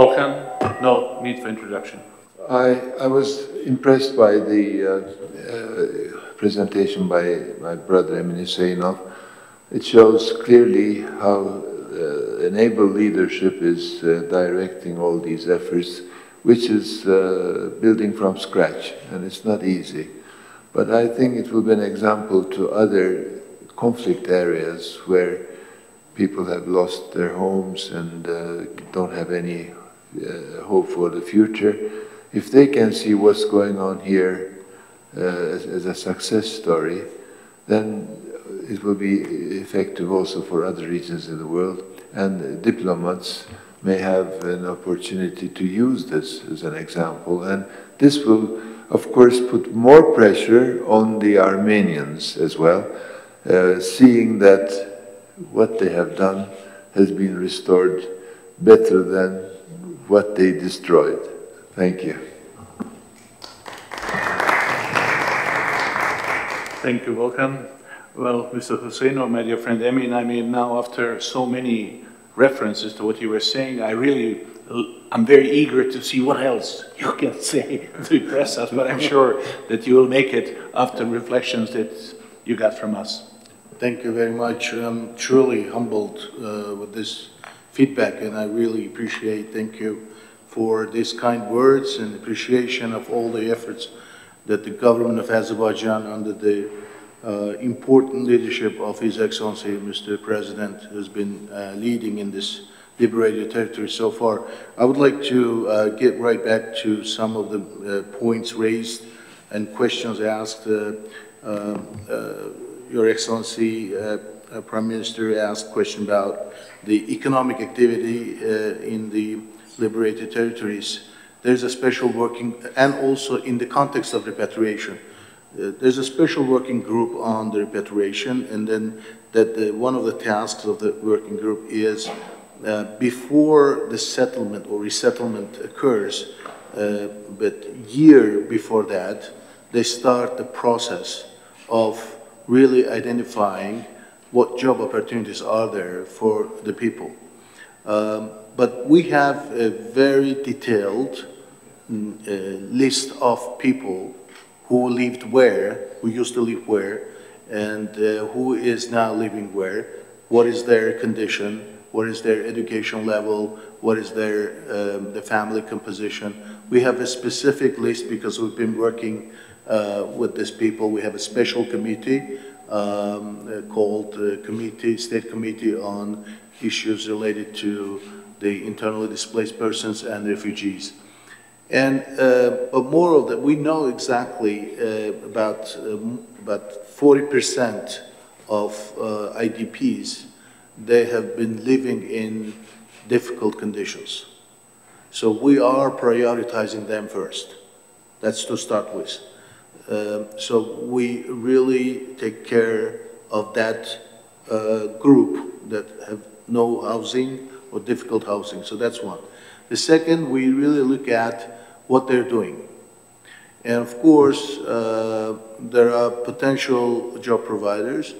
Volkan? No need for introduction. I, I was impressed by the uh, uh, presentation by my brother Emin Hüseyinov. It shows clearly how uh, enable leadership is uh, directing all these efforts, which is uh, building from scratch, and it's not easy. But I think it will be an example to other conflict areas where people have lost their homes and uh, don't have any uh, hope for the future. If they can see what's going on here uh, as, as a success story, then it will be effective also for other regions in the world. And diplomats may have an opportunity to use this as an example. And this will, of course, put more pressure on the Armenians as well, uh, seeing that what they have done has been restored better than what they destroyed. Thank you. Thank you, Volkan. Well, Mr. Hüseyinov, my dear friend Emin, I mean, now after so many references to what you were saying, I really, I'm very eager to see what else you can say to impress us, but I'm sure that you will make it after reflections that you got from us. Thank you very much. I'm truly humbled uh, with this feedback, and I really appreciate, thank you for these kind words and appreciation of all the efforts that the government of Azerbaijan under the uh, important leadership of His Excellency, Mr. President, has been uh, leading in this liberated territory so far. I would like to uh, get right back to some of the uh, points raised and questions asked. Uh, uh, Your Excellency, Prime Minister asked question about the economic activity in the liberated territories. There's a special working, and also in the context of repatriation. Uh, there's a special working group on the repatriation, and then that the, one of the tasks of the working group is uh, before the settlement or resettlement occurs, uh, but year before that, they start the process of really identifying what job opportunities are there for the people. Um, but we have a very detailed mm, uh, list of people who lived where, who used to live where, and uh, who is now living where, what is their condition, what is their education level, what is their um, the family composition. We have a specific list because we've been working uh, with these people. We have a special committee um, uh, called uh, Committee, State Committee on Issues Related to the Internally Displaced Persons and Refugees. And uh, but more of that, we know exactly about um, about 40% of IDPs they have been living in difficult conditions. So we are prioritizing them first. That's to start with. Um, so we really take care of that uh, group that have no housing or difficult housing. So that's one. The second, we really look at what they're doing. And of course, uh, there are potential job providers.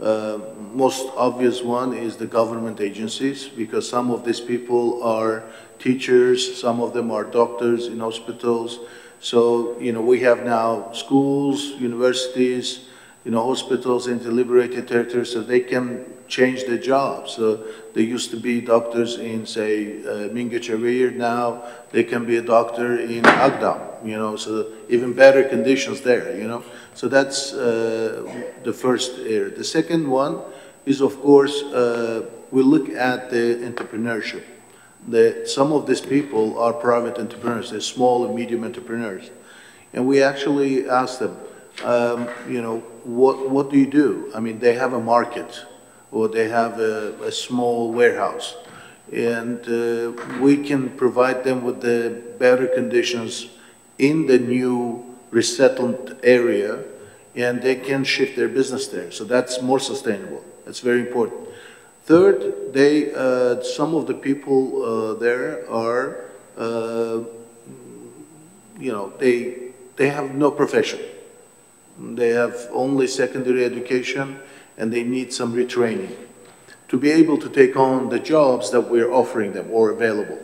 Uh, most obvious one is the government agencies because some of these people are teachers, some of them are doctors in hospitals. So, you know, we have now schools, universities, you know, hospitals in the liberated territories so they can change their jobs. So they used to be doctors in, say, uh, Mingechevir. Now they can be a doctor in Agdam, you know, so even better conditions there, you know. So that's uh, the first area. The second one is, of course, uh, we look at the entrepreneurship. The, some of these people are private entrepreneurs, they're small and medium entrepreneurs. And we actually ask them, um, you know, what, what do you do? I mean, they have a market or they have a, a small warehouse. And uh, we can provide them with the better conditions in the new resettled area and they can shift their business there. So that's more sustainable. That's very important. Third, they, uh, some of the people uh, there are, uh, you know, they, they have no profession. They have only secondary education and they need some retraining to be able to take on the jobs that we're offering them or available.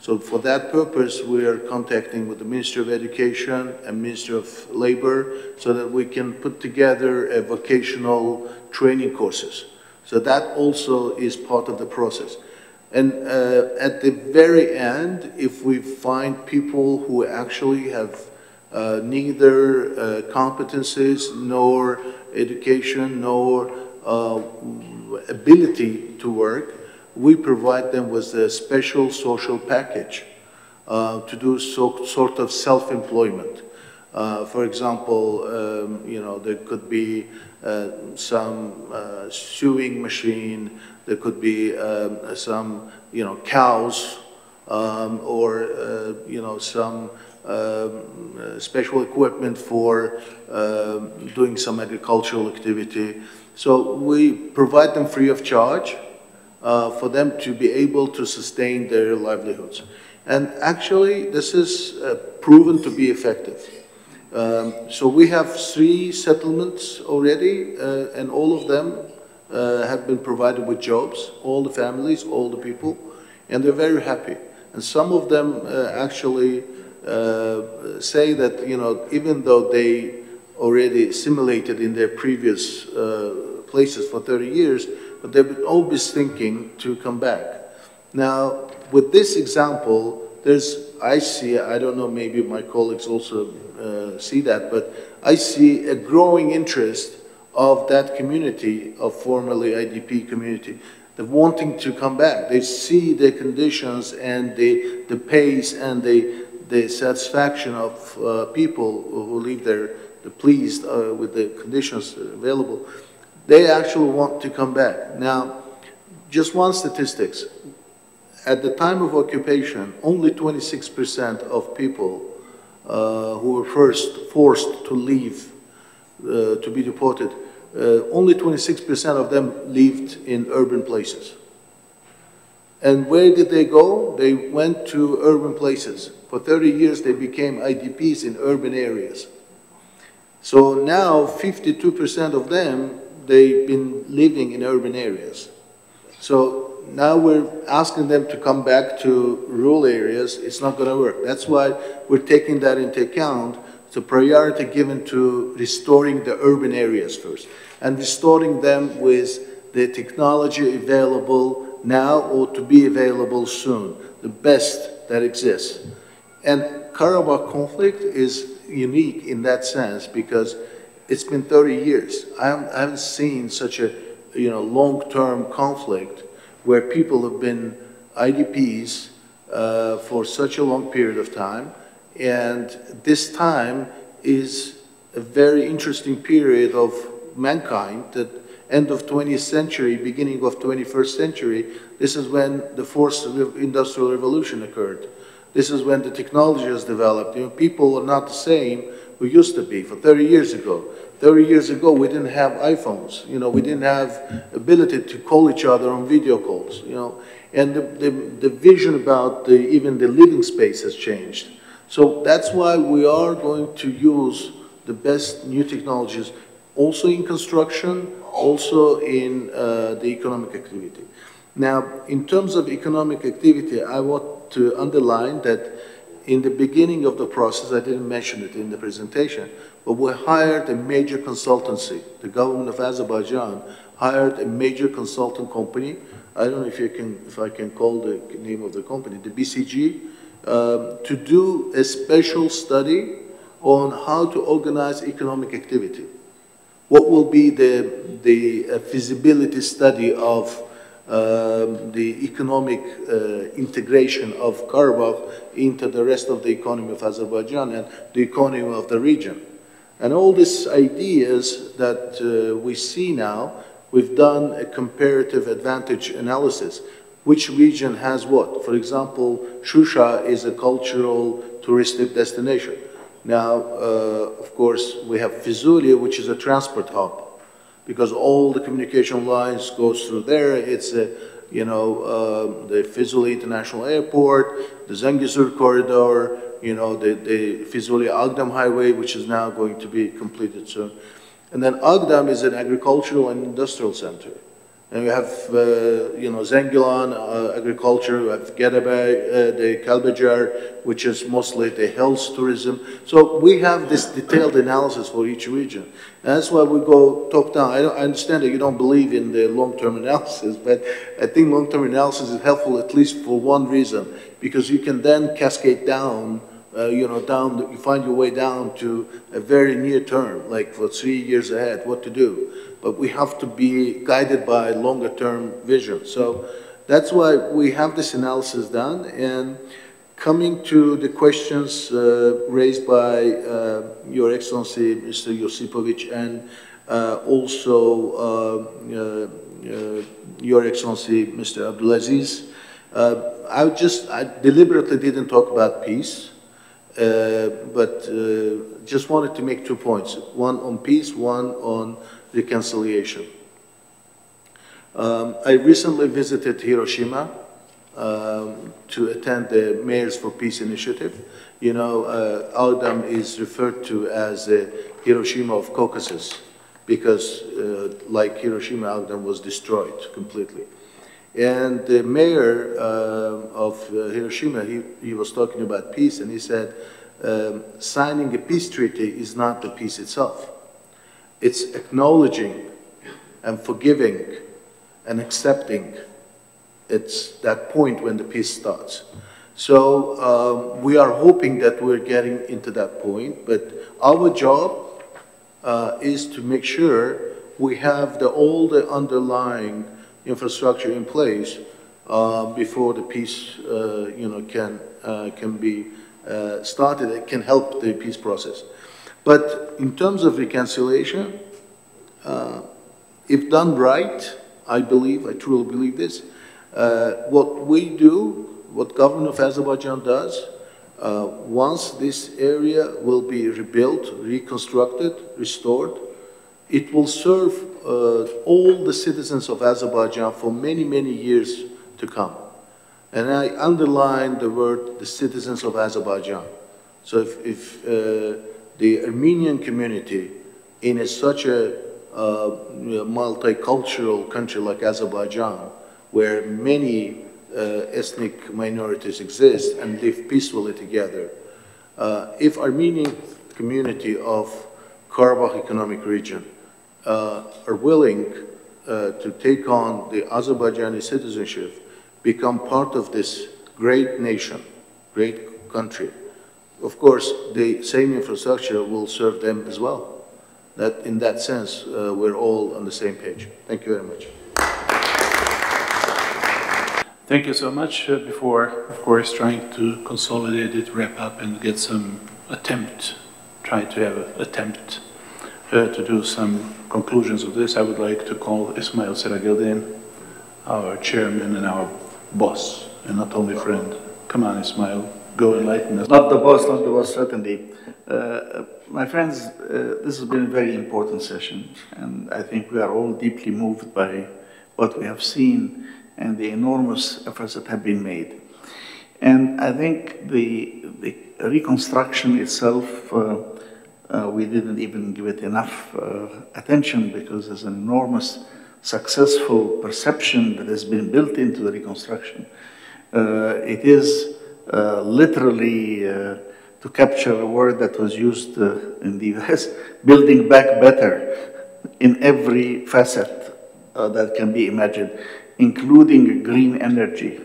So for that purpose, we are contacting with the Ministry of Education and Ministry of Labor so that we can put together a vocational training courses. So that also is part of the process. And uh, at the very end, if we find people who actually have uh, neither uh, competencies nor education nor uh, ability to work, we provide them with a special social package uh, to do so, sort of self-employment. Uh, for example, um, you know, there could be some uh, sewing machine, there could be um, some, you know, cows, um, or, uh, you know, some um, uh, special equipment for um, doing some agricultural activity. So we provide them free of charge uh, for them to be able to sustain their livelihoods. And actually, this is uh, proven to be effective. Um, so we have three settlements already, uh, and all of them uh, have been provided with jobs, all the families, all the people, and they're very happy. And some of them uh, actually uh, say that, you know, even though they already assimilated in their previous places for 30 years, but they've been always thinking to come back. Now, with this example, there's, I see, I don't know, maybe my colleagues also uh, see that, but I see a growing interest of that community, of formerly IDP community, the wanting to come back. They see the conditions and the, the pace and the, the satisfaction of uh, people who live there, the pleased uh, with the conditions available they actually want to come back. Now, just one statistics. At the time of occupation, only 26% of people who were first forced to leave, uh, to be deported, uh, only 26% of them lived in urban places. And where did they go? They went to urban places. For 30 years, they became IDPs in urban areas. So now 52% of them they've been living in urban areas. So now we're asking them to come back to rural areas. It's not going to work. That's why we're taking that into account. It's a priority given to restoring the urban areas first and restoring them with the technology available now or to be available soon, the best that exists. And Karabakh conflict is unique in that sense because it's been 30 years. I haven't, seen such a you know long-term conflict where people have been IDPs uh, for such a long period of time, and this time is a very interesting period of mankind. That end of 20th century, beginning of 21st century, this is when the fourth industrial revolution occurred. This is when the technology has developed. You know, people are not the same who used to be for 30 years ago. 30 years ago, we didn't have iPhones. You know, we didn't have ability to call each other on video calls, you know. And the, the, the vision about the, even the living space has changed. So that's why we are going to use the best new technologies also in construction, also in uh, the economic activity. Now, in terms of economic activity, I want to underline that in the beginning of the process, I didn't mention it in the presentation, but we hired a major consultancy. The government of Azerbaijan hired a major consultant company. I don't know if, you can, if I can call the name of the company, the BCG, um, to do a special study on how to organize economic activity. What will be the, the uh, feasibility study of the economic uh, integration of Karabakh into the rest of the economy of Azerbaijan and the economy of the region. And all these ideas that uh, we see now, we've done a comparative advantage analysis. Which region has what? For example, Shusha is a cultural touristic destination. Now, uh, of course, we have Fizuli, which is a transport hub because all the communication lines goes through there. It's a, you know, uh, the Fizuli International Airport, the Zangezur corridor, you know, the, the Fizuli Agdam Highway, which is now going to be completed soon. And then Agdam is an agricultural and industrial center. And we have, uh, you know, Zengilan, uh, agriculture, we have Gedebe, uh, the Kalbajar, which is mostly the health tourism. So we have this detailed analysis for each region. That's why we go top down. I, I understand that you don't believe in the long-term analysis, but I think long-term analysis is helpful at least for one reason, because you can then cascade down uh, you know, down, you find your way down to a very near term, like for three years ahead, what to do. But we have to be guided by longer term vision. So that's why we have this analysis done. And coming to the questions uh, raised by uh, Your Excellency, Mr. Josipovic, and uh, also uh, uh, Your Excellency, Mr. Abdulaziz, I just, I deliberately didn't talk about peace. Uh, but uh, just wanted to make two points, one on peace, one on reconciliation. Um, I recently visited Hiroshima um, to attend the Mayors for Peace initiative. You know, uh, Agdam is referred to as the Hiroshima of Caucasus because, uh, like Hiroshima, Agdam was destroyed completely. And the mayor uh, of uh, Hiroshima, he, he was talking about peace, and he said, um, signing a peace treaty is not the peace itself. It's acknowledging and forgiving and accepting. It's that point when the peace starts. So um, we are hoping that we're getting into that point, but our job uh, is to make sure we have the, all the underlying infrastructure in place uh, before the peace, uh, you know, can uh, can be uh, started. It can help the peace process. But in terms of reconciliation, uh, if done right, I believe, I truly believe this, uh, what we do, what government of Azerbaijan does, once this area will be rebuilt, reconstructed, restored, it will serve uh, all the citizens of Azerbaijan for many, many years to come. And I underline the word the citizens of Azerbaijan. So if, if uh, the Armenian community in a, such a uh, multicultural country like Azerbaijan, where many uh, ethnic minorities exist and live peacefully together, uh, if Armenian community of Karabakh Economic Region uh, are willing uh, to take on the Azerbaijani citizenship, become part of this great nation, great country, of course, the same infrastructure will serve them as well. That, in that sense, uh, we're all on the same page. Thank you very much. Thank you so much. Uh, before, of course, trying to consolidate it, wrap up, and get some attempt, try to have an attempt uh, to do some conclusions of this, I would like to call Ismail Serageldin, our chairman and our boss, and not only friend. Come on, Ismail, go enlighten us. Not the boss, not the boss, certainly. Uh, my friends, uh, this has been a very important session, and I think we are all deeply moved by what we have seen and the enormous efforts that have been made. And I think the, the reconstruction itself uh, uh, we didn't even give it enough uh, attention because there's an enormous successful perception that has been built into the reconstruction. Uh, it is uh, literally, uh, to capture a word that was used in the US, building back better in every facet that can be imagined, including green energy,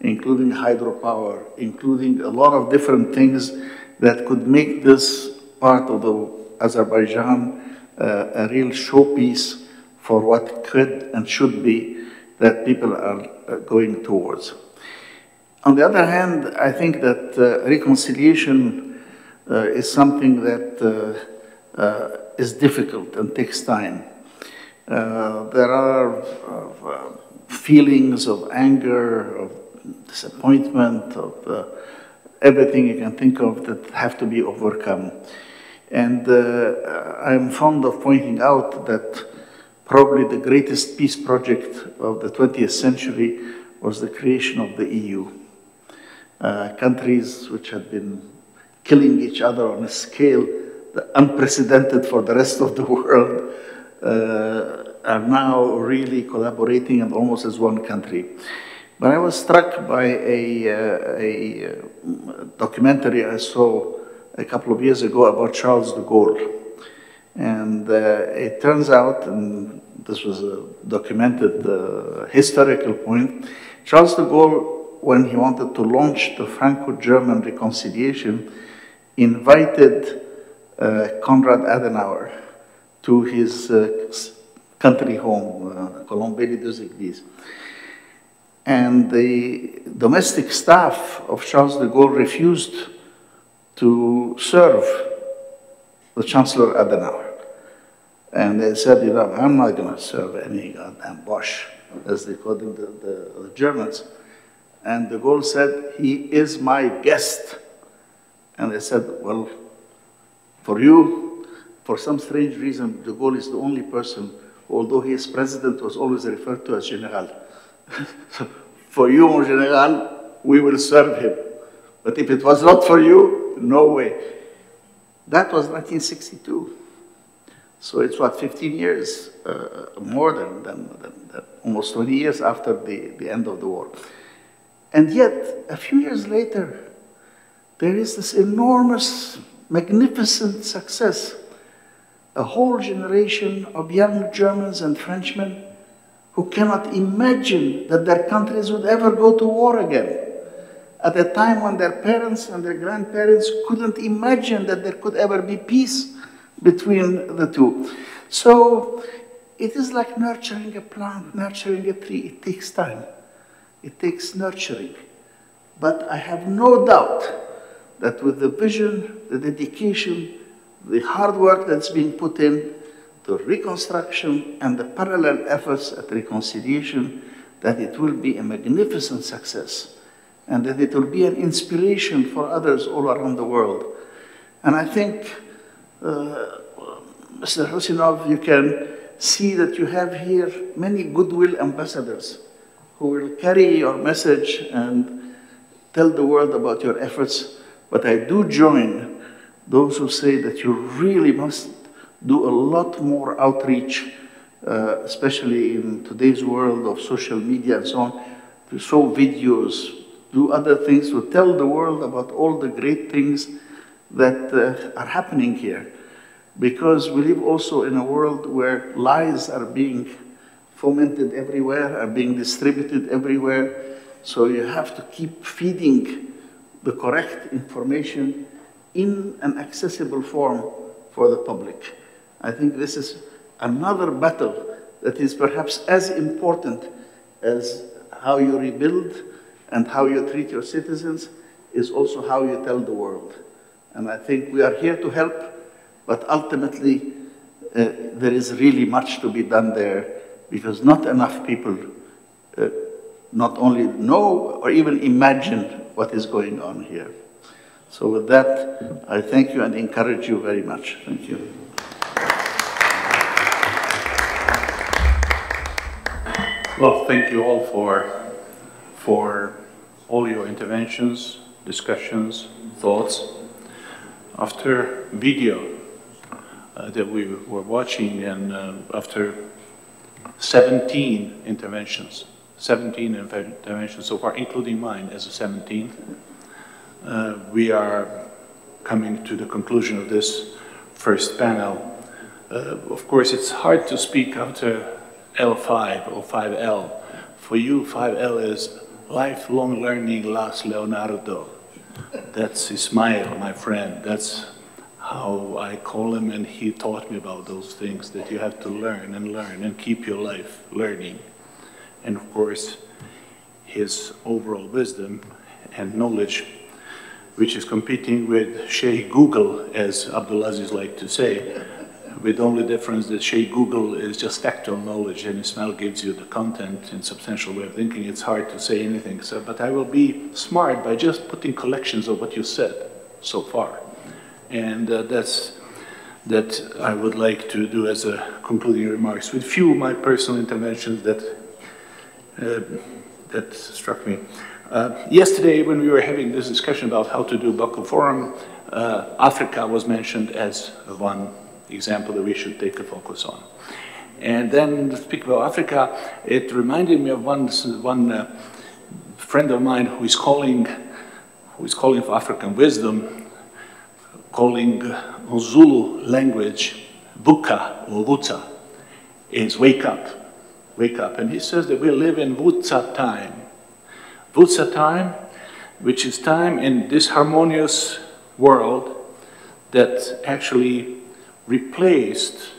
including hydropower, including a lot of different things that could make this part of the Azerbaijan uh, a real showpiece for what could and should be that people are uh, going towards. On the other hand, I think that uh, reconciliation uh, is something that uh, uh, is difficult and takes time. there are feelings of anger, of disappointment, of everything you can think of that have to be overcome. And uh, I'm fond of pointing out that probably the greatest peace project of the 20th century was the creation of the EU. Uh, countries which had been killing each other on a scale unprecedented for the rest of the world uh, are now really collaborating and almost as one country. But I was struck by a, uh, a uh, documentary I saw a couple of years ago about Charles de Gaulle. And uh, it turns out, and this was a documented uh, historical point, Charles de Gaulle, when he wanted to launch the Franco-German reconciliation, invited uh, Konrad Adenauer to his uh, country home, uh, Colombey des Églises. And the domestic staff of Charles de Gaulle refused to serve the Chancellor Adenauer. And they said, you know, I'm not going to serve any goddamn Boche, as they called him, the, the, the Germans. And de Gaulle said, he is my guest. And they said, well, for you, for some strange reason, de Gaulle is the only person, although his president, was always referred to as General. for you, General, we will serve him. But if it was not for you, no way. That was 1962. So it's what, 15 years, uh, more than, than, than, than, almost 20 years after the, the end of the war. And yet, a few years later, there is this enormous, magnificent success. A whole generation of young Germans and Frenchmen who cannot imagine that their countries would ever go to war again. At a time when their parents and their grandparents couldn't imagine that there could ever be peace between the two. So it is like nurturing a plant, nurturing a tree. It takes time. It takes nurturing. But I have no doubt that with the vision, the dedication, the hard work that's being put in, the reconstruction and the parallel efforts at reconciliation, that it will be a magnificent success and that it will be an inspiration for others all around the world. And I think uh, Mr. Husinov, you can see that you have here many goodwill ambassadors who will carry your message and tell the world about your efforts. But I do join those who say that you really must do a lot more outreach, uh, especially in today's world of social media and so on, to show videos, do other things, to tell the world about all the great things that uh, are happening here. Because we live also in a world where lies are being fomented everywhere, are being distributed everywhere. So you have to keep feeding the correct information in an accessible form for the public. I think this is another battle that is perhaps as important as how you rebuild and how you treat your citizens is also how you tell the world. And I think we are here to help, but ultimately uh, there is really much to be done there because not enough people uh, not only know or even imagine what is going on here. So with that, I thank you and encourage you very much. Thank you. Well, thank you all for, for all your interventions, discussions, thoughts. After video uh, that we were watching and uh, after 17 interventions, 17 interventions so far, including mine as a 17th, uh, we are coming to the conclusion of this first panel. Uh, of course, it's hard to speak after L5 or 5L. For you, 5L is lifelong learning Las Leonardo. That's Ismail, my friend. That's how I call him, and he taught me about those things that you have to learn and learn and keep your life learning. And of course, his overall wisdom and knowledge, which is competing with Sheikh Google, as Abdulaziz like to say, with only difference that Sheikh Google is just tactile knowledge and Ismail gives you the content in substantial way of thinking. It's hard to say anything. So, but I will be smart by just putting collections of what you said so far. And uh, that's that I would like to do as a concluding remarks with few of my personal interventions that uh, that struck me. Uh, yesterday, when we were having this discussion about how to do Baku Forum, uh, Africa was mentioned as one example that we should take a focus on. And then speaking about Africa, it reminded me of one, one uh, friend of mine who is calling, who is calling for African wisdom, calling Zulu language Buka or VUCA, is wake up, wake up. And he says that we live in VUCA time. VUCA time, which is time in this harmonious world that actually replaced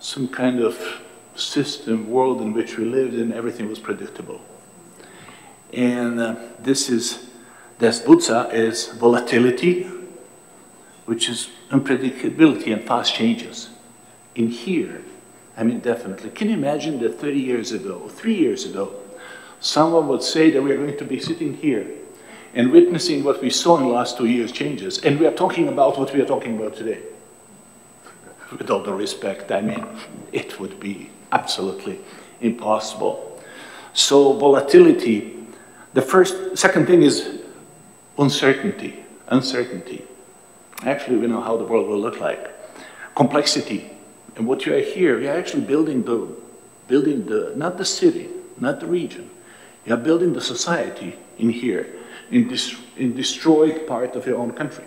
some kind of system, world in which we lived and everything was predictable. And uh, this is, Desbutsa is volatility, which is unpredictability and fast changes. In here, I mean, definitely. Can you imagine that 30 years ago, three years ago, someone would say that we are going to be sitting here and witnessing what we saw in the last two years changes, and we are talking about what we are talking about today? With all the respect, I mean, it would be absolutely impossible. So volatility, the first, second thing is uncertainty, uncertainty. Actually, we know how the world will look like. Complexity, and what you are here, you're actually building the, building the, not the city, not the region. You're building the society in here, in this in destroyed part of your own country.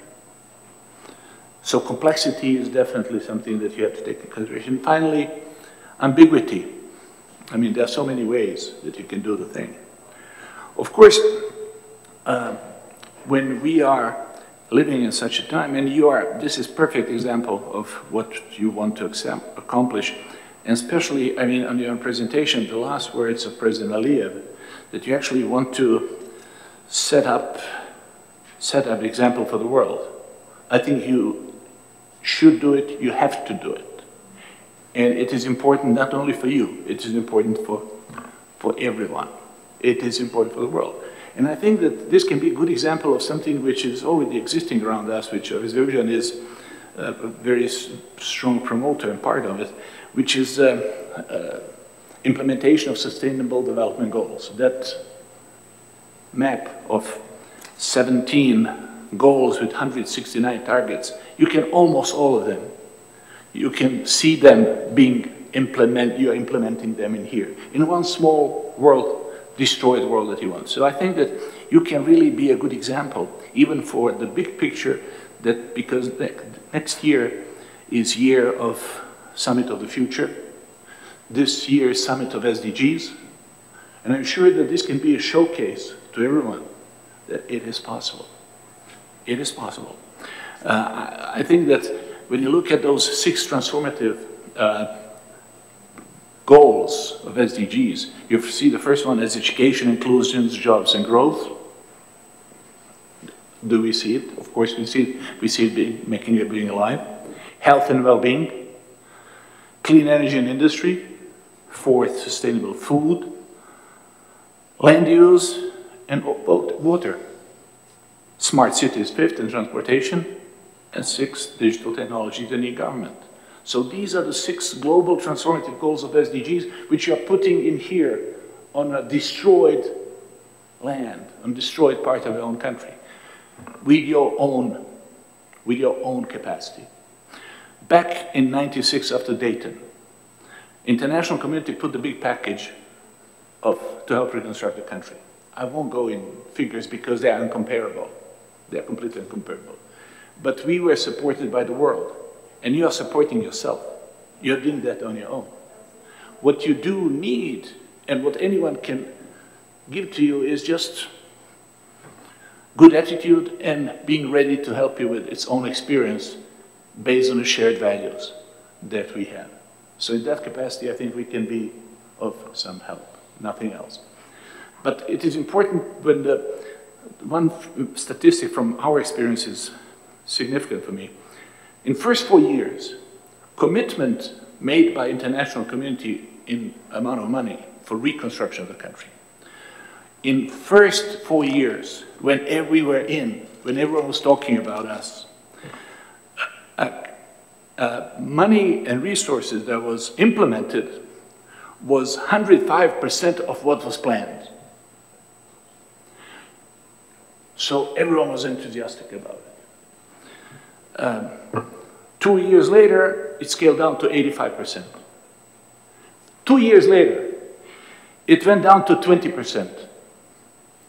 So complexity is definitely something that you have to take into consideration. Finally, ambiguity. I mean, there are so many ways that you can do the thing. Of course, uh, when we are living in such a time, and you are, this is perfect example of what you want to accomplish, and especially, I mean, on your presentation, the last words of President Aliyev, that you actually want to set up, set up example for the world. I think you should do it, you have to do it. And it is important not only for you, it is important for, for everyone. It is important for the world. And I think that this can be a good example of something which is already existing around us, which Vision is a very strong promoter and part of it, which is uh, uh, implementation of sustainable development goals. That map of 17 goals with 169 targets, you can almost all of them. You can see them being implement, you're implementing them in here. In one small world destroy the world that you want. So I think that you can really be a good example, even for the big picture, that because next year is year of Summit of the Future, this year's Summit of SDGs, and I'm sure that this can be a showcase to everyone that it is possible. It is possible. Uh, I, I, think that when you look at those six transformative uh, goals of SDGs. You see the first one as education, inclusion, jobs, and growth. Do we see it? Of course we see it. We see it being, making it being alive. Health and well-being. Clean energy and industry. Fourth, sustainable food. Land use and water. Smart cities, fifth, and transportation. And sixth, digital technologies and e-government. So these are the six global transformative goals of SDGs, which you are putting in here on a destroyed land, on destroyed part of your own country, with your own, with your own capacity. Back in 96 after Dayton, international community put the big package of, to help reconstruct the country. I won't go in figures because they are incomparable. They are completely incomparable. But we were supported by the world and you are supporting yourself. You're doing that on your own. What you do need, and what anyone can give to you, is just good attitude and being ready to help you with its own experience based on the shared values that we have. So in that capacity, I think we can be of some help, nothing else. But it is important when the one statistic from our experience is significant for me. In first four years, commitment made by international community in amount of money for reconstruction of the country. In first four years, when we were in, when everyone was talking about us, uh, uh, money and resources that was implemented was 105% of what was planned. So everyone was enthusiastic about it. Um, two years later, it scaled down to 85%. Two years later, it went down to 20%,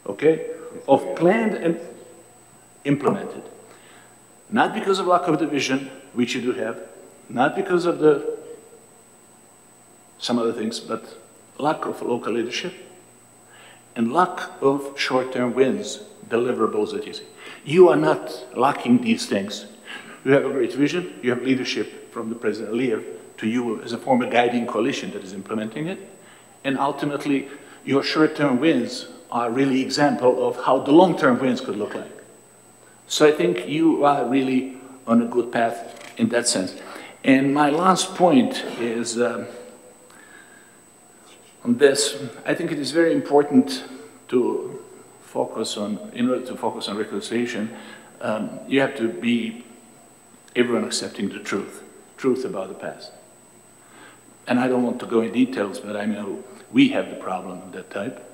okay, of planned and implemented. Not because of lack of the vision, which you do have, not because of the some other things, but lack of local leadership and lack of short-term wins, deliverables that you see. You are not lacking these things. You have a great vision, you have leadership from the President Aliyev to you as a former guiding coalition that is implementing it, and ultimately your short-term wins are really example of how the long-term wins could look like. So I think you are really on a good path in that sense. And my last point is uh, on this. I think it is very important to focus on, in order to focus on reconciliation, um, you have to be everyone accepting the truth, truth about the past. And I don't want to go in details, but I know we have the problem of that type.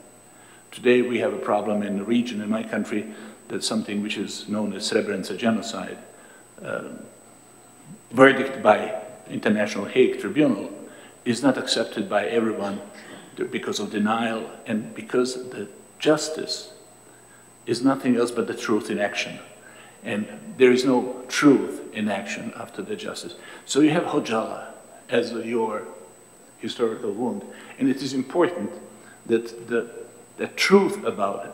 Today we have a problem in the region in my country that's something which is known as Srebrenica genocide. Uh, verdict by International Hague Tribunal is not accepted by everyone because of denial and because the justice is nothing else but the truth in action. And there is no truth in action after the justice. So you have Khojaly as your historical wound. And it is important that the, the truth about it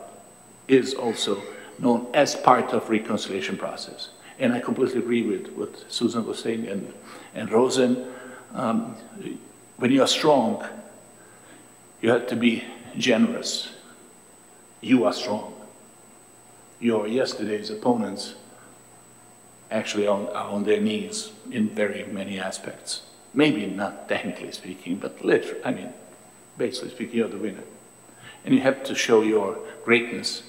is also known as part of reconciliation process. And I completely agree with what Susan was saying and, and Rosen. Um, when you are strong, you have to be generous. You are strong. Your yesterday's opponents actually are on their knees in very many aspects. Maybe not technically speaking, but literally, I mean, basically speaking, you're the winner. And you have to show your greatness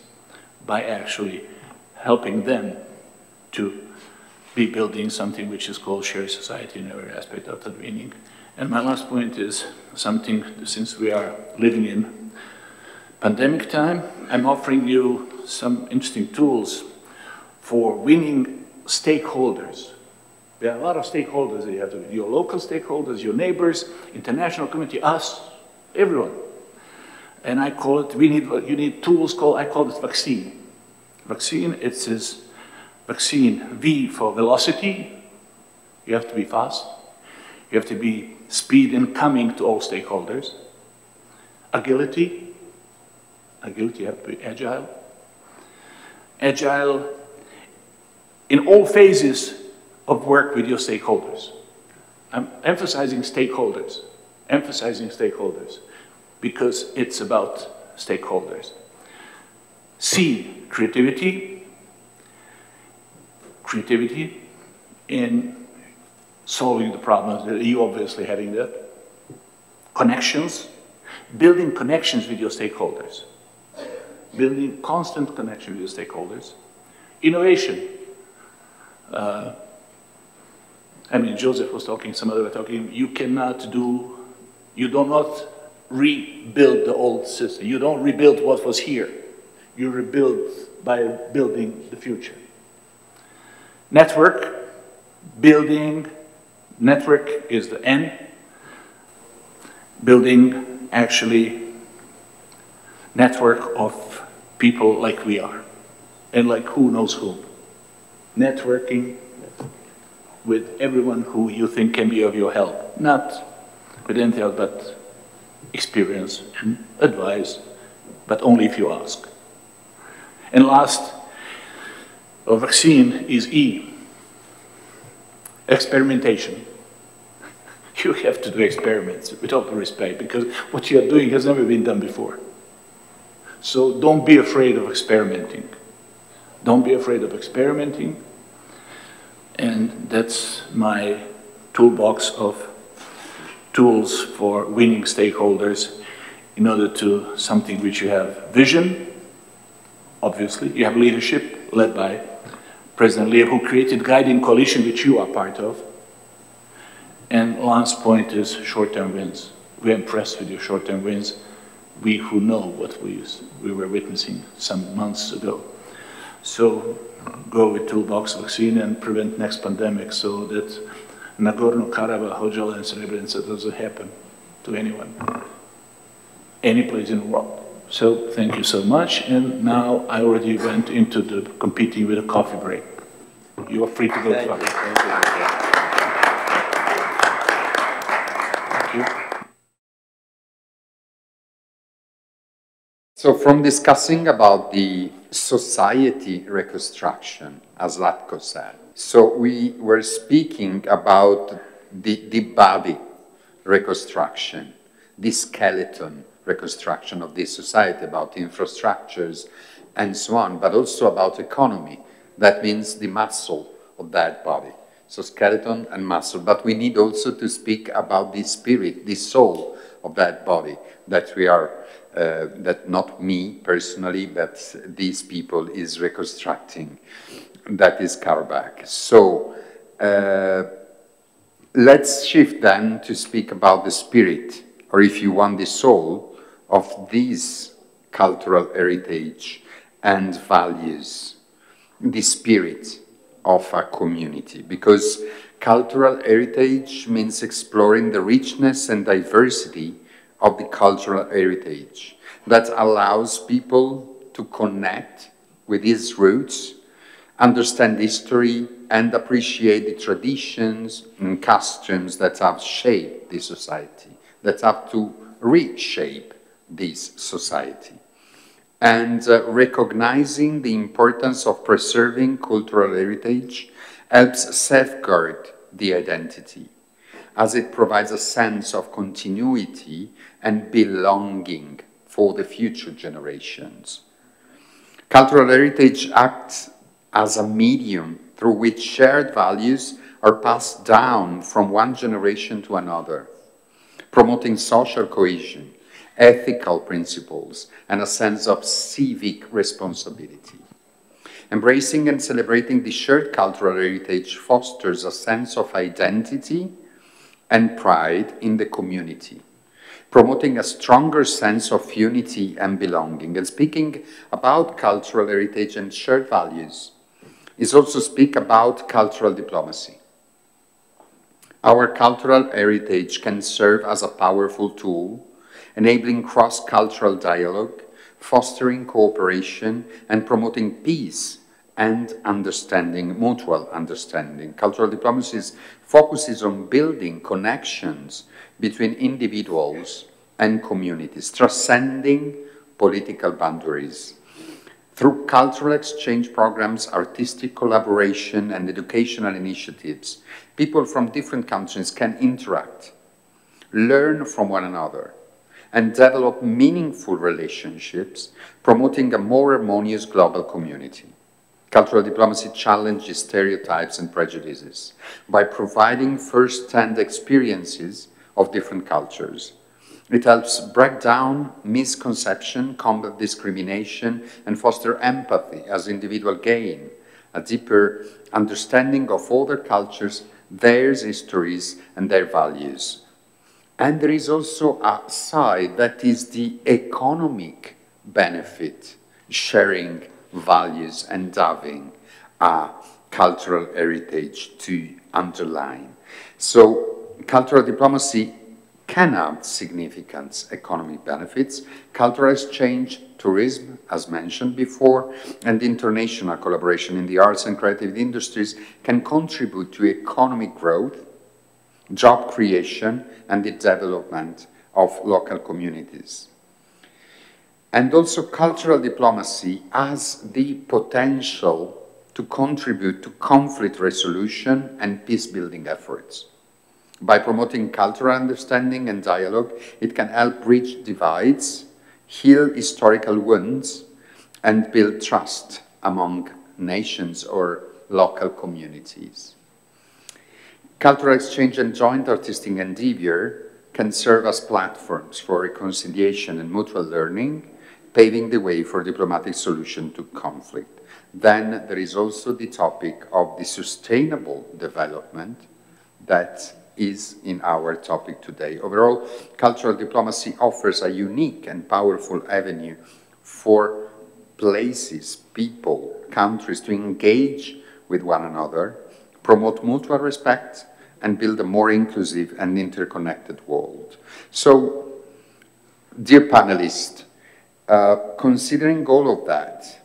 by actually helping them to be building something which is called shared society in every aspect of the winning. And my last point is something, since we are living in pandemic time, I'm offering you some interesting tools for winning stakeholders. There are a lot of stakeholders that you have to, your local stakeholders, your neighbors, international community, us, everyone. And I call it, we need, you need tools called, I call it vaccine. Vaccine, it says vaccine, V for velocity, you have to be fast. You have to be speed in coming to all stakeholders. Agility, agility, you have to be agile. Agile in all phases of work with your stakeholders. I'm emphasizing stakeholders, emphasizing stakeholders, because it's about stakeholders. C, creativity, creativity in solving the problems. You obviously having that. Connections, building connections with your stakeholders. Building constant connection with your stakeholders. Innovation. Uh, I mean, Joseph was talking, some other were talking, you cannot do, you do not rebuild the old system. You don't rebuild what was here. You rebuild by building the future. Network, building network is the N, building actually network of people like we are, and like who knows whom. Networking with everyone who you think can be of your help, not with anything else but experience and advice, but only if you ask. And last, a vaccine is E, experimentation. You have to do experiments with all respect because what you are doing has never been done before. So don't be afraid of experimenting. Don't be afraid of experimenting. And that's my toolbox of tools for winning stakeholders in order to something which you have vision, obviously, you have leadership led by President Aliyev, who created guiding coalition, which you are part of. And last point is short-term wins. We're impressed with your short-term wins. We who know what we, we were witnessing some months ago. So go with toolbox vaccine and prevent next pandemic so that Nagorno-Karabakh, Khojaly, and Srebrenica doesn't happen. to anyone, any place in the world. So thank you so much. And now I already went into the competing with a coffee break. You are free to go. Thank to you. Thank So from discussing about the society reconstruction, as Latko said, so we were speaking about the, the body reconstruction, the skeleton reconstruction of this society, about infrastructures and so on, but also about economy. That means the muscle of that body. So skeleton and muscle. But we need also to speak about the spirit, the soul of that body that we are, uh, that not me personally, but these people is reconstructing. That is Karabakh. So uh, let's shift then to speak about the spirit, or if you want, the soul of this cultural heritage and values, the spirit of a community. Because cultural heritage means exploring the richness and diversity of the cultural heritage that allows people to connect with its roots, understand history, and appreciate the traditions and customs that have shaped this society, that have to reshape this society. And uh, recognizing the importance of preserving cultural heritage helps safeguard the identity, as it provides a sense of continuity and belonging for the future generations. Cultural heritage acts as a medium through which shared values are passed down from one generation to another, promoting social cohesion, ethical principles, and a sense of civic responsibility. Embracing and celebrating the shared cultural heritage fosters a sense of identity and pride in the community, promoting a stronger sense of unity and belonging. And speaking about cultural heritage and shared values is also speak about cultural diplomacy. Our cultural heritage can serve as a powerful tool, enabling cross-cultural dialogue, fostering cooperation, and promoting peace and understanding, mutual understanding. Cultural diplomacy focuses on building connections between individuals and communities, transcending political boundaries. Through cultural exchange programs, artistic collaboration, and educational initiatives, people from different countries can interact, learn from one another, and develop meaningful relationships, promoting a more harmonious global community. Cultural diplomacy challenges stereotypes and prejudices by providing first-hand experiences of different cultures. It helps break down misconception, combat discrimination, and foster empathy as individual gain, a deeper understanding of other cultures, their histories, and their values. And there is also a side that is the economic benefit, sharing values and having a cultural heritage to underline. So cultural diplomacy can have significant economic benefits. Cultural exchange, tourism, as mentioned before, and international collaboration in the arts and creative industries can contribute to economic growth, job creation, and the development of local communities. And also cultural diplomacy has the potential to contribute to conflict resolution and peace-building efforts. By promoting cultural understanding and dialogue, it can help bridge divides, heal historical wounds, and build trust among nations or local communities. Cultural exchange and joint artistic endeavor can serve as platforms for reconciliation and mutual learning, paving the way for diplomatic solution to conflict. Then there is also the topic of the sustainable development that is in our topic today. Overall, cultural diplomacy offers a unique and powerful avenue for places, people, countries to engage with one another, promote mutual respect, and build a more inclusive and interconnected world. So, dear panelists, uh, considering all of that,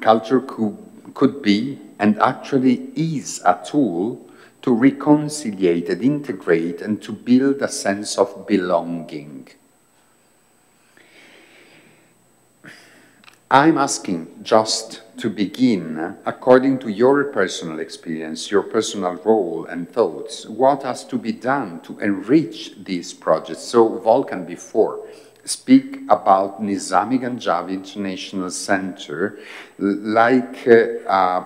culture could, could be and actually is a tool to reconciliate and integrate and to build a sense of belonging. I'm asking just to begin, according to your personal experience, your personal role and thoughts, what has to be done to enrich these projects? So Volkan before speak about Nizami Ganjavi International Center like uh,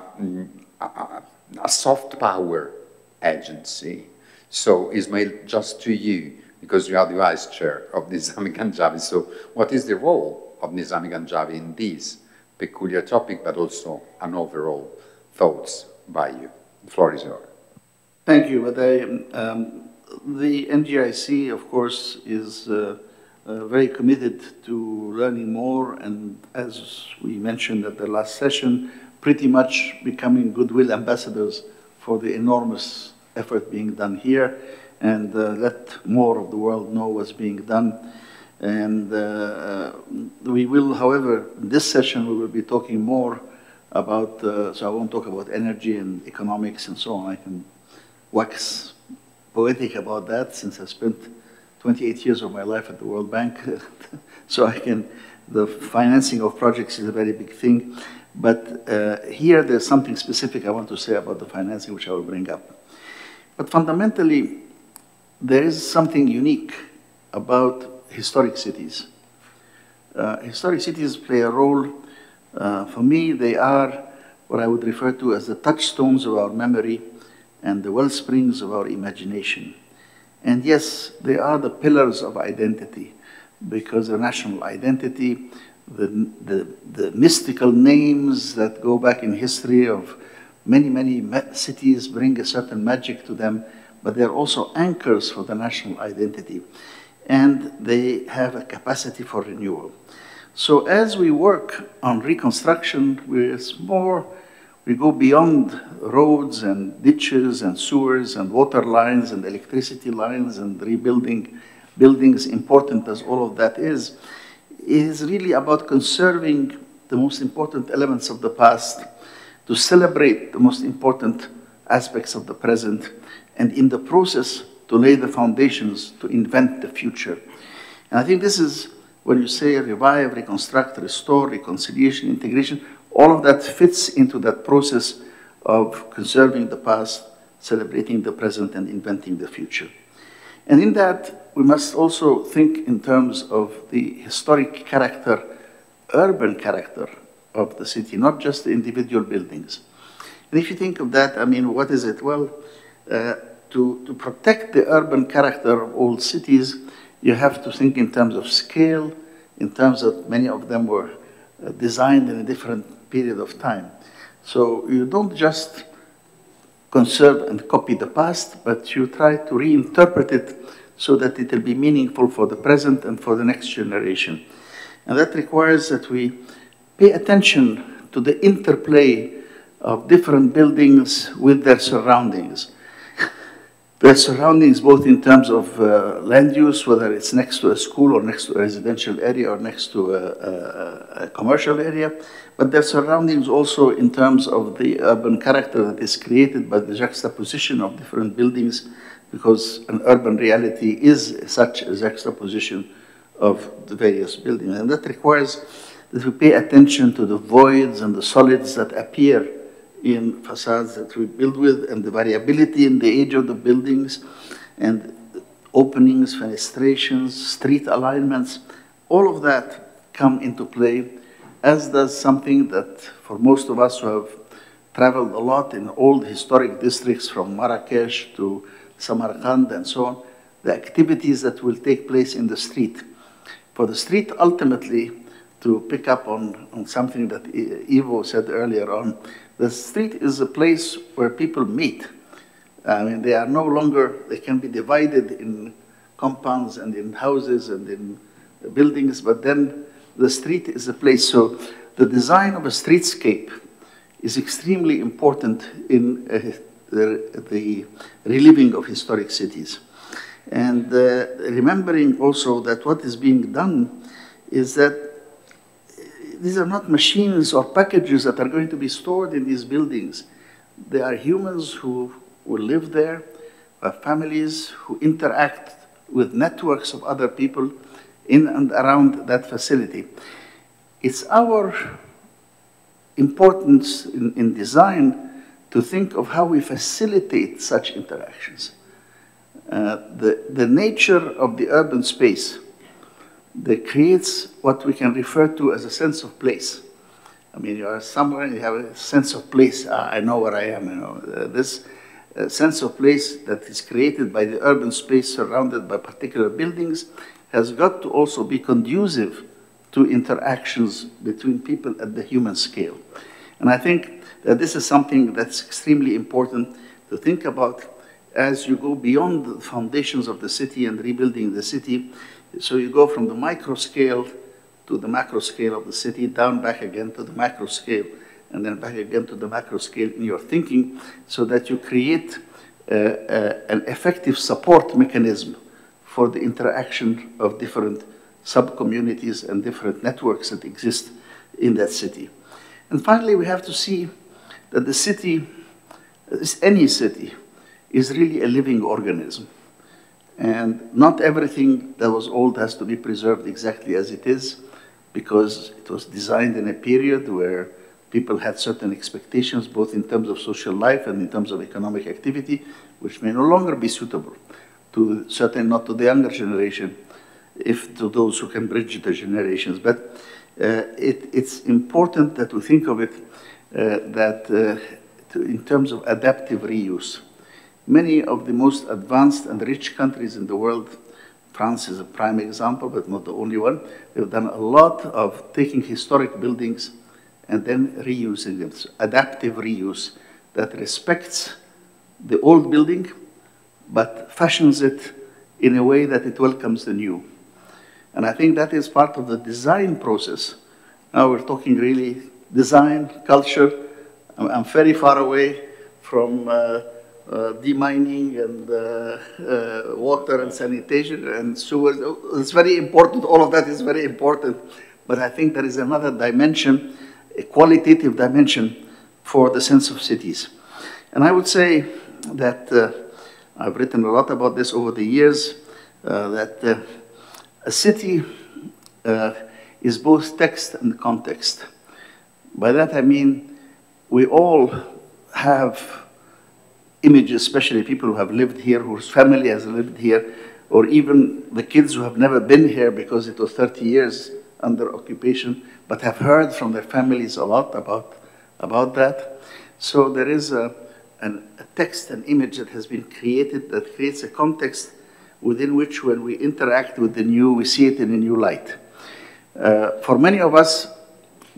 a, a soft power agency. So Ismail, just to you, because you are the vice chair of Nizami Ganjavi, so what is the role of Nizami Ganjavi in this peculiar topic, but also an overall thoughts by you? The floor is yours. Thank you. But I, um, the NGIC, of course, is uh, uh, very committed to learning more, and as we mentioned at the last session, pretty much becoming goodwill ambassadors for the enormous effort being done here, and uh, let more of the world know what's being done. And uh, we will, however, in this session, we will be talking more about, uh, so I won't talk about energy and economics and so on. I can wax poetic about that since I spent 28 years of my life at the World Bank. so I can, the financing of projects is a very big thing. But uh, here there's something specific I want to say about the financing, which I will bring up. But fundamentally, there is something unique about historic cities. Uh, historic cities play a role, uh, for me, they are what I would refer to as the touchstones of our memory and the well springs of our imagination. And yes, they are the pillars of identity because the national identity, the, the, the mystical names that go back in history of many, many cities bring a certain magic to them, but they're also anchors for the national identity. And they have a capacity for renewal. So as we work on reconstruction, we're more we go beyond roads and ditches and sewers and water lines and electricity lines and rebuilding buildings, important as all of that is. It is really about conserving the most important elements of the past, to celebrate the most important aspects of the present, and in the process, to lay the foundations to invent the future. And I think this is when you say revive, reconstruct, restore, reconciliation, integration, all of that fits into that process of conserving the past, celebrating the present, and inventing the future. And in that, we must also think in terms of the historic character, urban character of the city, not just the individual buildings. And if you think of that, I mean, what is it? Well, uh, to, to protect the urban character of old cities, you have to think in terms of scale, in terms that many of them were uh, designed in a different period of time. So you don't just conserve and copy the past, but you try to reinterpret it so that it will be meaningful for the present and for the next generation. And that requires that we pay attention to the interplay of different buildings with their surroundings their surroundings, both in terms of uh, land use, whether it's next to a school or next to a residential area or next to a, a, a, commercial area, but their surroundings also in terms of the urban character that is created by the juxtaposition of different buildings, because an urban reality is such a juxtaposition of the various buildings. And that requires that we pay attention to the voids and the solids that appear in facades that we build with and the variability in the age of the buildings and openings, fenestrations, street alignments, all of that come into play, as does something that for most of us who have traveled a lot in old historic districts from Marrakesh to Samarkand and so on, the activities that will take place in the street. For the street, ultimately, to pick up on, on something that Ivo said earlier on, the street is a place where people meet. I mean, they are no longer, they can be divided in compounds and in houses and in buildings, but then the street is a place. So the design of a streetscape is extremely important in the, the reliving of historic cities. And uh, remembering also that what is being done is that these are not machines or packages that are going to be stored in these buildings. They are humans who will live there, families who interact with networks of other people in and around that facility. It's our importance in, in design to think of how we facilitate such interactions. Uh, the, the nature of the urban space that creates what we can refer to as a sense of place. I mean, you are somewhere and you have a sense of place. Ah, I know where I am. You know, uh, this uh, sense of place that is created by the urban space surrounded by particular buildings has got to also be conducive to interactions between people at the human scale. And I think that this is something that's extremely important to think about as you go beyond the foundations of the city and rebuilding the city so you go from the micro scale to the macro scale of the city, down back again to the macro scale, and then back again to the macro scale in your thinking, so that you create uh, uh, an effective support mechanism for the interaction of different sub-communities and different networks that exist in that city. And finally, we have to see that the city, any city, is really a living organism. And not everything that was old has to be preserved exactly as it is, because it was designed in a period where people had certain expectations, both in terms of social life and in terms of economic activity, which may no longer be suitable to certainly not to the younger generation, if to those who can bridge the generations. But uh, it, it's important that we think of it that uh, to, in terms of adaptive reuse. Many of the most advanced and rich countries in the world, France is a prime example, but not the only one, they've done a lot of taking historic buildings and then reusing them. So adaptive reuse that respects the old building, but fashions it in a way that it welcomes the new. And I think that is part of the design process. Now we're talking really design, culture. I'm, I'm very far away from uh, uh, demining and uh, uh, water and sanitation and sewers. It's very important. All of that is very important. But I think there is another dimension, a qualitative dimension for the sense of cities. And I would say that uh, I've written a lot about this over the years, uh, that a city is both text and context. By that I mean we all have images, especially people who have lived here, whose family has lived here, or even the kids who have never been here because it was 30 years under occupation, but have heard from their families a lot about, about that. So there is a, an, a text, an image that has been created that creates a context within which when we interact with the new, we see it in a new light. Uh, for many of us,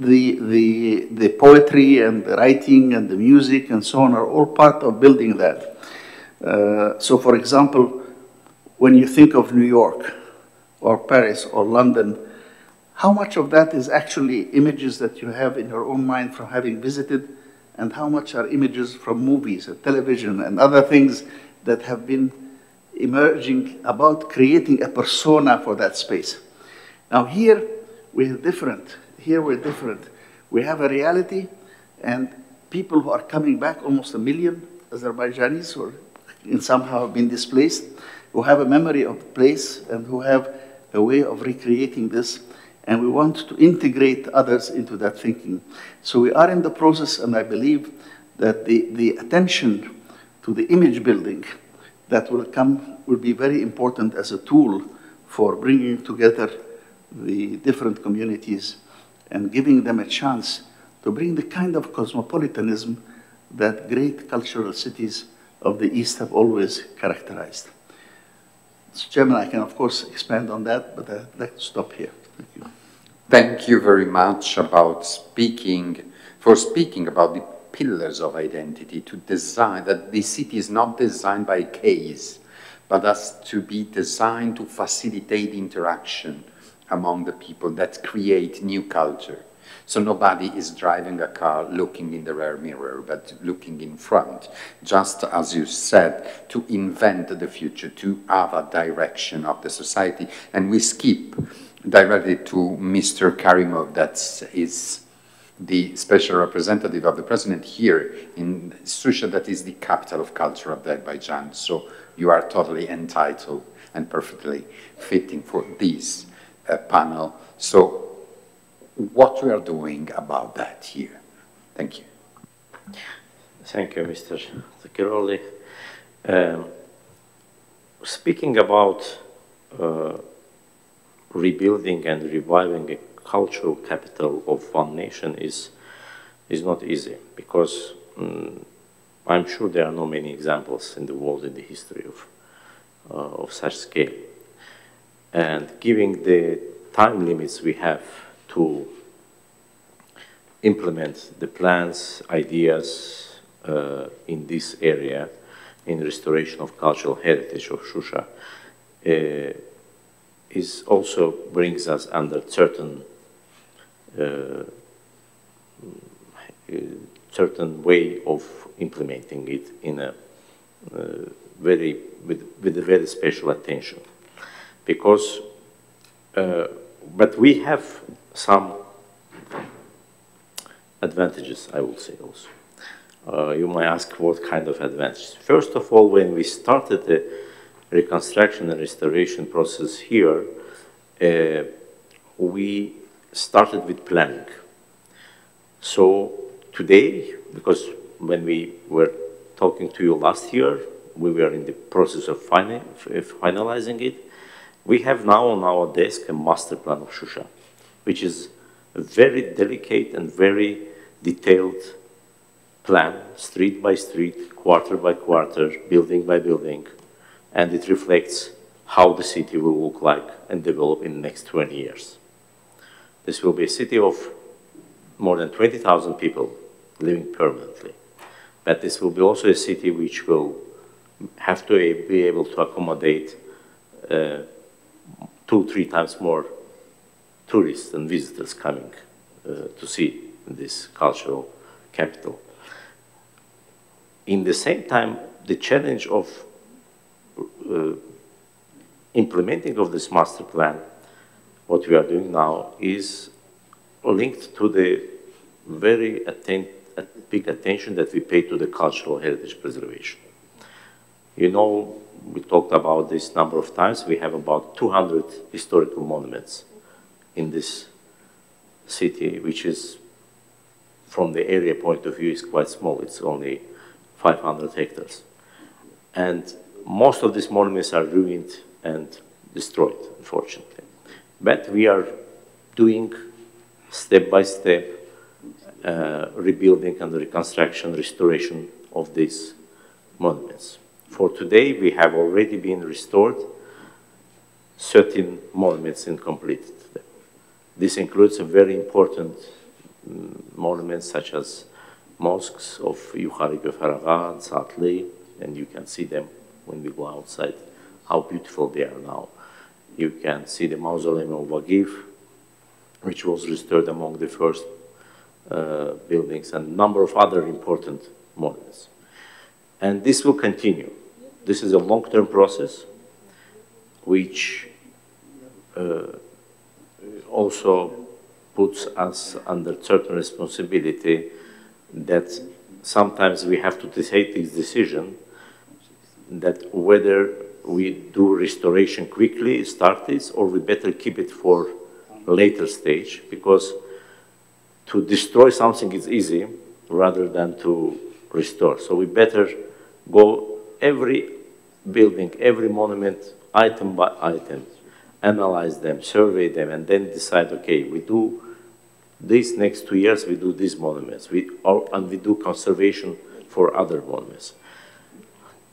the, the, the poetry and the writing and the music and so on are all part of building that. Uh, so, for example, when you think of New York or Paris or London, how much of that is actually images that you have in your own mind from having visited, and how much are images from movies and television and other things that have been emerging about creating a persona for that space? Now, here we are different here we're different. We have a reality, and people who are coming back, almost a million Azerbaijanis who in somehow have been displaced, who have a memory of the place and who have a way of recreating this. And we want to integrate others into that thinking. So we are in the process, and I believe that the, the attention to the image building that will come will be very important as a tool for bringing together the different communities and giving them a chance to bring the kind of cosmopolitanism that great cultural cities of the East have always characterized. Mr. Chairman, I can of course expand on that, but I'd like to stop here. Thank you. Thank you very much about speaking, for speaking about the pillars of identity, to design that the city is not designed by case, but as to be designed to facilitate interaction among the people that create new culture. So nobody is driving a car looking in the rear mirror, but looking in front, just as you said, to invent the future, to have a direction of the society. And we skip directly to Mr. Karimov, that is the special representative of the president here in Shusha, that is the capital of culture of Azerbaijan. So you are totally entitled and perfectly fitting for this uh, panel. So what we are doing about that here. Thank you. Thank you, Mr. Zakiroli. Um, speaking about uh, rebuilding and reviving a cultural capital of one nation is, is not easy because um, I'm sure there are not many examples in the world in the history of, uh, of such scale. And given the time limits we have to implement the plans, ideas uh, in this area in restoration of cultural heritage of Shusha uh, is also brings us under certain uh, certain way of implementing it in a uh, very with, with a very special attention because uh, but we have some advantages, I would say also. Uh, you may ask what kind of advantages. First of all, when we started the reconstruction and restoration process here, uh, we started with planning. So today, because when we were talking to you last year, we were in the process of finalizing it, we have now on our desk a master plan of Shusha, which is a very delicate and very detailed plan, street by street, quarter by quarter, building by building, and it reflects how the city will look like and develop in the next 20 years. This will be a city of more than 20,000 people living permanently. But this will be also a city which will have to be able to accommodate uh, two, three times more tourists and visitors coming uh, to see this cultural capital. In the same time, the challenge of uh, implementing of this master plan, what we are doing now, is linked to the very atten big attention that we pay to the cultural heritage preservation. You know, we talked about this number of times. We have about 200 historical monuments in this city, which is from the area point of view is quite small. It's only 500 hectares. And most of these monuments are ruined and destroyed, unfortunately. But we are doing step by step uh, rebuilding and reconstruction, restoration of these monuments. For today, we have already been restored 13 monuments and completed. them. This includes very important monuments such as mosques of Yukhari Govhar Agha and Saatli, and you can see them when we go outside, how beautiful they are now. You can see the mausoleum of Vagif, which was restored among the first uh, buildings, and a number of other important monuments. And this will continue. This is a long-term process, which uh, also puts us under certain responsibility that sometimes we have to take this decision that whether we do restoration quickly, start this, or we better keep it for later stage, because to destroy something is easy rather than to restore. So we better go every building, every monument, item by item, analyze them, survey them, and then decide, okay, we do these next two years, we do these monuments, we, or, and we do conservation for other monuments.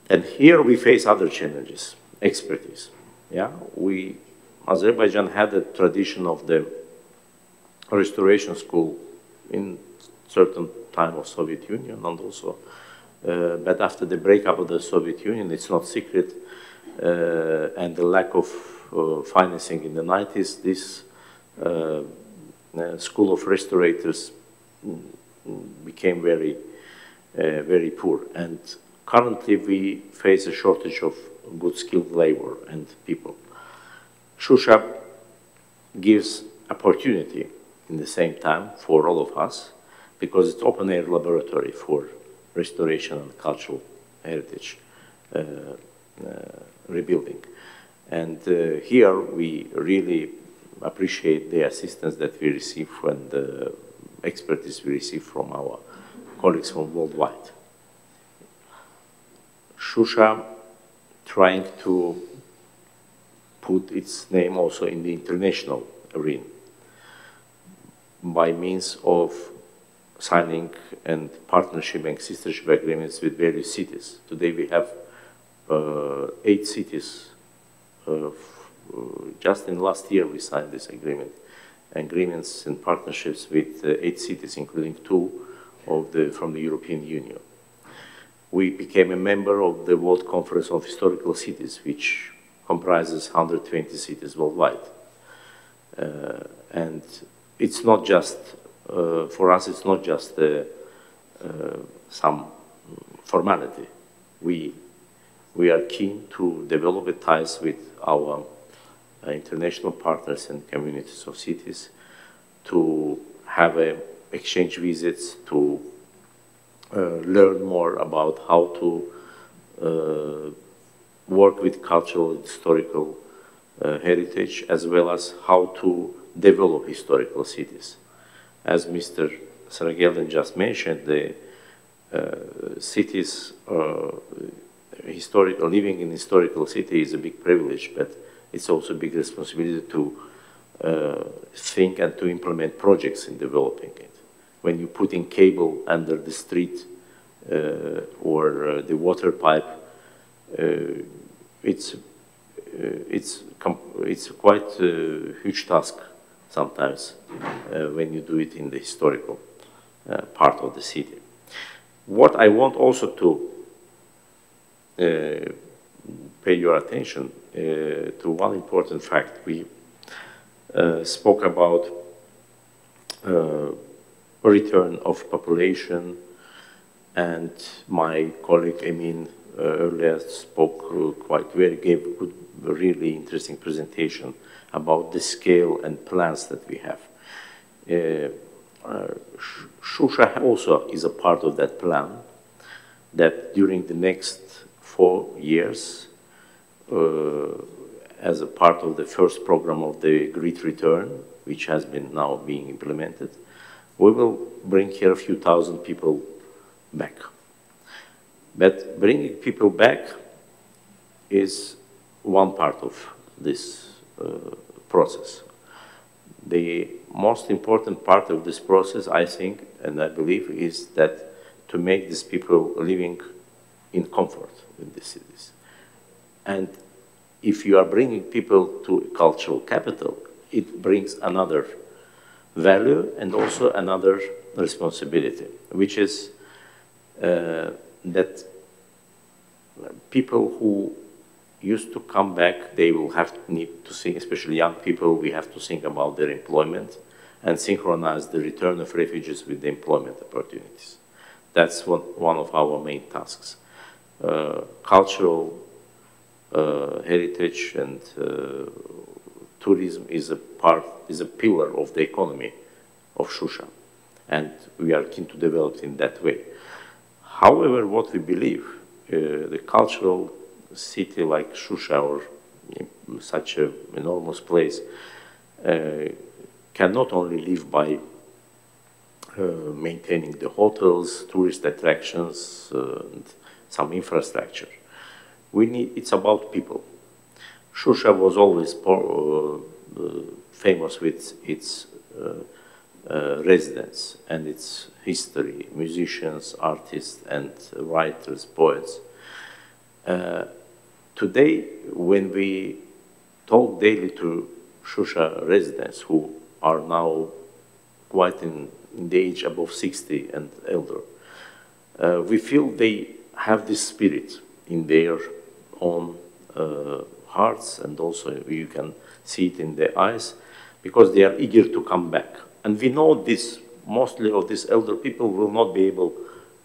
And here we face other challenges, expertise. Yeah, we, Azerbaijan had a tradition of the restoration school in certain time of Soviet Union and also, but after the breakup of the Soviet Union, it's not secret, uh, and the lack of uh, financing in the 90s, this uh, uh, school of restorators mm, became very, uh, very poor. And currently we face a shortage of good skilled labor and people. Shusha gives opportunity in the same time for all of us because it's open air laboratory for restoration and cultural heritage uh, uh, rebuilding. And uh, here we really appreciate the assistance that we receive and the expertise we receive from our colleagues from worldwide. Shusha trying to put its name also in the international arena by means of signing and partnership and sistership agreements with various cities. Today we have uh, eight cities. Uh, just in last year we signed this agreement, agreements and partnerships with uh, eight cities, including two of the, from the European Union. We became a member of the World Conference of Historical Cities, which comprises 120 cities worldwide. Uh, and it's not just, uh, for us, it's not just uh, uh, some formality. We, we are keen to develop ties with our uh, international partners and communities of cities to have a exchange visits, to uh, learn more about how to uh, work with cultural historical heritage, as well as how to develop historical cities. As Mr. Serageldin just mentioned, the uh, cities, uh, historical, living in historical city is a big privilege, but it's also a big responsibility to uh, think and to implement projects in developing it. When you put in cable under the street uh, or uh, the water pipe, uh, it's, it's, it's quite a huge task sometimes uh, when you do it in the historical uh, part of the city. What I want also to uh, pay your attention to one important fact. We spoke about return of population, and my colleague Emin uh, earlier spoke uh, quite very, gave a good, really interesting presentation about the scale and plans that we have. Uh, uh, Shusha also is a part of that plan that during the next four years, uh, as a part of the first program of the Great Return, which has been now being implemented, we will bring here a few thousand people back. But bringing people back is one part of this process. The most important part of this process, I think, and I believe, is that to make these people living in comfort in the cities. And if you are bringing people to cultural capital, it brings another value and also another responsibility, which is uh, that people who used to come back, they will have to need to think, especially young people, we have to think about their employment and synchronize the return of refugees with the employment opportunities. That's one, one of our main tasks. Uh, cultural uh, heritage and uh, tourism is a part, is a pillar of the economy of Shusha, and we are keen to develop in that way. However, what we believe, uh, the cultural city like Shusha or such an enormous place uh, can not only live by uh, maintaining the hotels, tourist attractions, uh, and some infrastructure. We need, it's about people. Shusha was always uh, uh, famous with its uh, residents and its history, musicians, artists, and writers, poets. Uh, today, when we talk daily to Shusha residents who are now quite in, in the age above 60 and elder, uh, we feel they have this spirit in their own uh, hearts and also you can see it in their eyes because they are eager to come back. And we know this, mostly of these elder people will not be able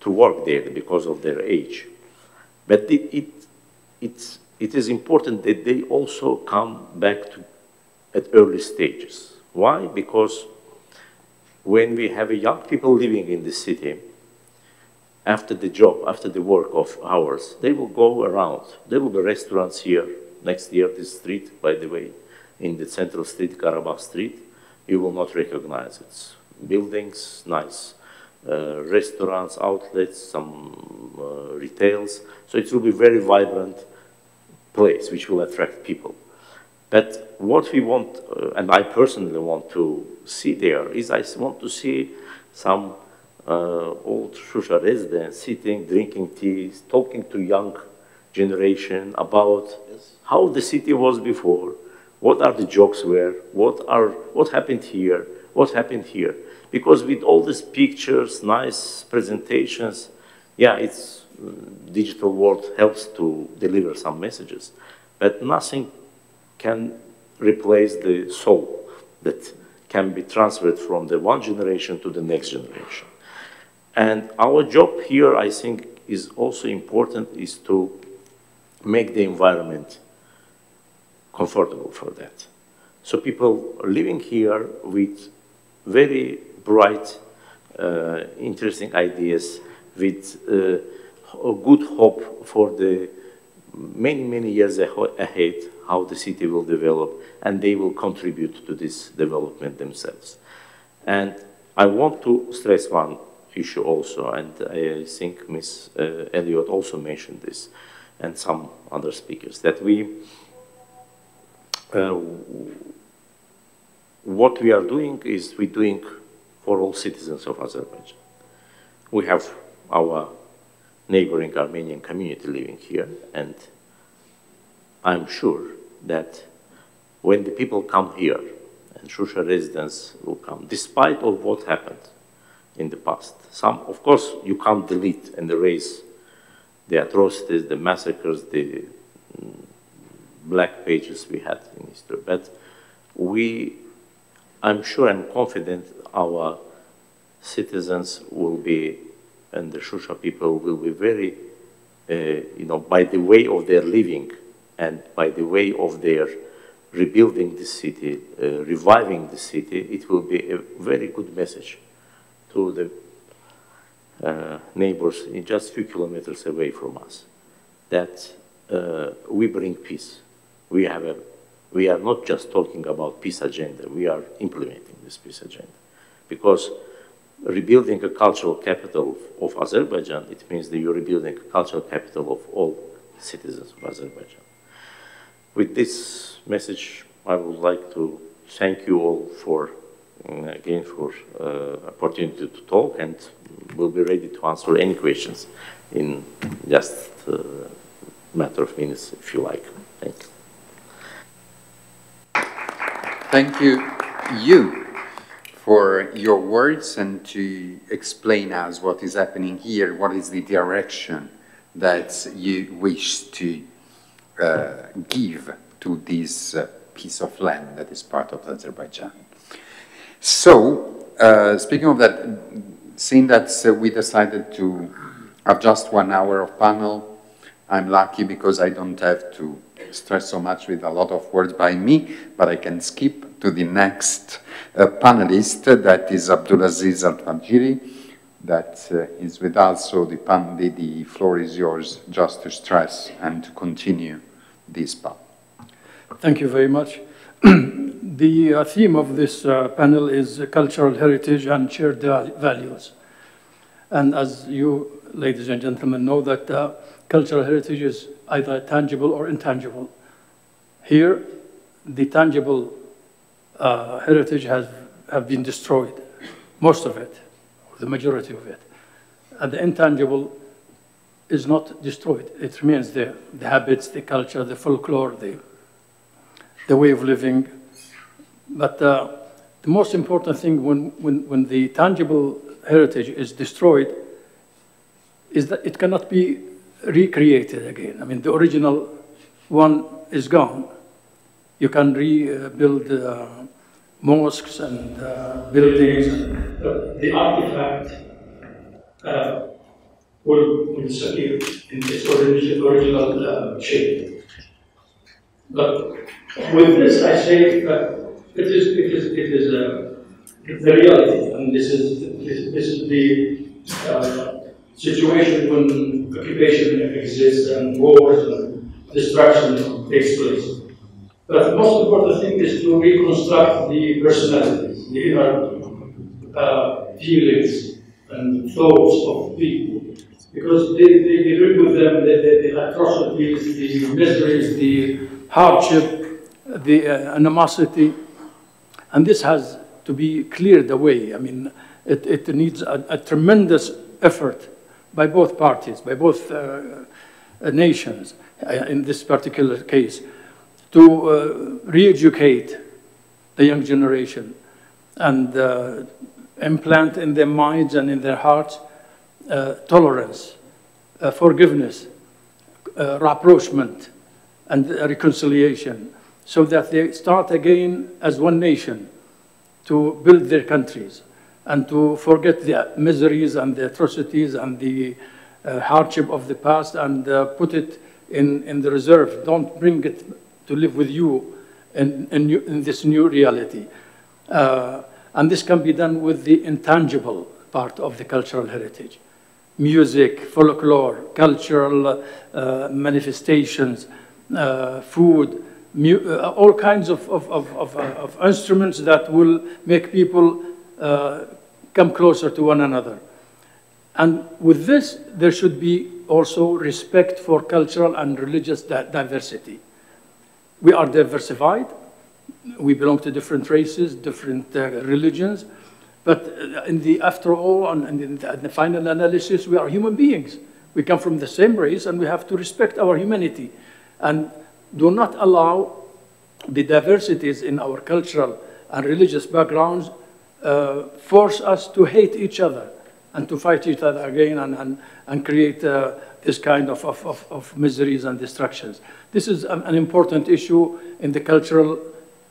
to work there because of their age. But it, it, it's, it is important that they also come back to, at early stages. Why? Because when we have young people living in the city, after the job, after the work of hours, they will go around. There will be restaurants here, next year this street, by the way, in the central street, Karabakh Street. You will not recognize it. Buildings, nice. Uh, restaurants, outlets, some uh, retails. So it will be very vibrant place which will attract people. But what we want, uh, and I personally want to see there, is I want to see some uh, old Shusha residents sitting, drinking tea, talking to young generation about yes. how the city was before, what are the jokes were, what are what happened here, what happened here. Because with all these pictures, nice presentations, yeah, it's mm, digital world helps to deliver some messages, but nothing can replace the soul that can be transferred from the one generation to the next generation. And our job here, I think, is also important, is to make the environment comfortable for that. So people living here with very bright, uh, interesting ideas, with uh, a good hope for the many, many years ahead, how the city will develop, and they will contribute to this development themselves. And I want to stress one issue also, and I think Ms. Uh, Elliott also mentioned this, and some other speakers, that we, uh, what we are doing is we're doing for all citizens of Azerbaijan. We have our neighboring Armenian community living here, and I'm sure that when the people come here, and Shusha residents will come, despite of what happened, in the past. Some, of course, you can't delete and erase the atrocities, the massacres, the mm, black pages we had in history. But we, I'm sure and confident our citizens will be, and the Shusha people will be very, uh, you know, by the way of their living and by the way of their rebuilding the city, uh, reviving the city, it will be a very good message to the uh, neighbors in just a few kilometers away from us that uh, we bring peace. We, have a, we are not just talking about peace agenda, we are implementing this peace agenda. Because rebuilding a cultural capital of Azerbaijan, it means that you're rebuilding a cultural capital of all citizens of Azerbaijan. With this message, I would like to thank you all for again for uh, opportunity to talk and we'll be ready to answer any questions in just a uh, matter of minutes if you like. Thank you. Thank you, you for your words and to explain us what is happening here, what is the direction that you wish to uh, give to this uh, piece of land that is part of Azerbaijan. So, uh, speaking of that, seeing that uh, we decided to have just one hour of panel, I'm lucky because I don't have to stress so much with a lot of words by me, but I can skip to the next uh, panelist, that is Abdulaziz Altwaijri, that uh, is with us, so the, pan the, the floor is yours just to stress and to continue this part. Thank you very much. the uh, theme of this uh, panel is cultural heritage and shared values. And as you, ladies and gentlemen, know that uh, cultural heritage is either tangible or intangible. Here, the tangible uh, heritage has have been destroyed, most of it, the majority of it. And the intangible is not destroyed. It remains there. The habits, the culture, the folklore, the, the way of living, but uh, the most important thing when, when, when the tangible heritage is destroyed is that it cannot be recreated again. I mean, the original one is gone. You can rebuild uh, mosques and uh, buildings. But the artifact uh, will, disappear in its original, original uh, shape. But with this, I say that it is, it is, it is uh, the reality, and this is, this, this is the uh, situation when occupation exists and wars and destruction takes place. But the most important thing is to reconstruct the personalities, the inner uh, feelings and thoughts of people. Because they, they, they bring with them the, the, the atrocities, the miseries, the hardship, the uh, animosity, and this has to be cleared away. I mean, it, it needs a, a tremendous effort by both parties, by both uh, uh nations uh, in this particular case, to uh, re-educate the young generation and uh, implant in their minds and in their hearts uh, tolerance, uh, forgiveness, uh, rapprochement, and reconciliation, so that they start again as one nation to build their countries and to forget the miseries and the atrocities and the uh, hardship of the past and put it in, in the reserve. Don't bring it to live with you in, in, in this new reality. Uh, and this can be done with the intangible part of the cultural heritage. Music, folklore, cultural uh, manifestations, uh, food, uh, all kinds of, of, of, of, instruments that will make people uh, come closer to one another. And with this, there should be also respect for cultural and religious di diversity. We are diversified. We belong to different races, different uh, religions. But uh, in the, after all, and in the, in the final analysis, we are human beings. We come from the same race, and we have to respect our humanity. And do not allow the diversities in our cultural and religious backgrounds uh, force us to hate each other and to fight each other again and, and, and create uh, this kind of, of, of, of, miseries and destructions. This is an, an, important issue in the cultural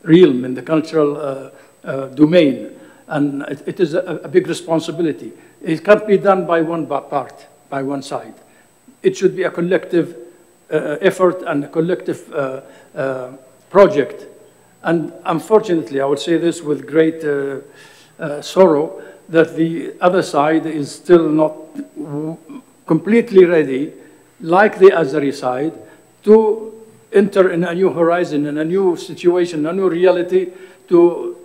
realm, in the cultural uh, uh domain, and it, it is a, a, big responsibility. It can't be done by one part, by one side. It should be a collective uh, effort and a collective uh, project. And unfortunately, I would say this with great uh, sorrow that the other side is still not completely ready, like the Azeri side, to enter in a new horizon, in a new situation, a new reality, to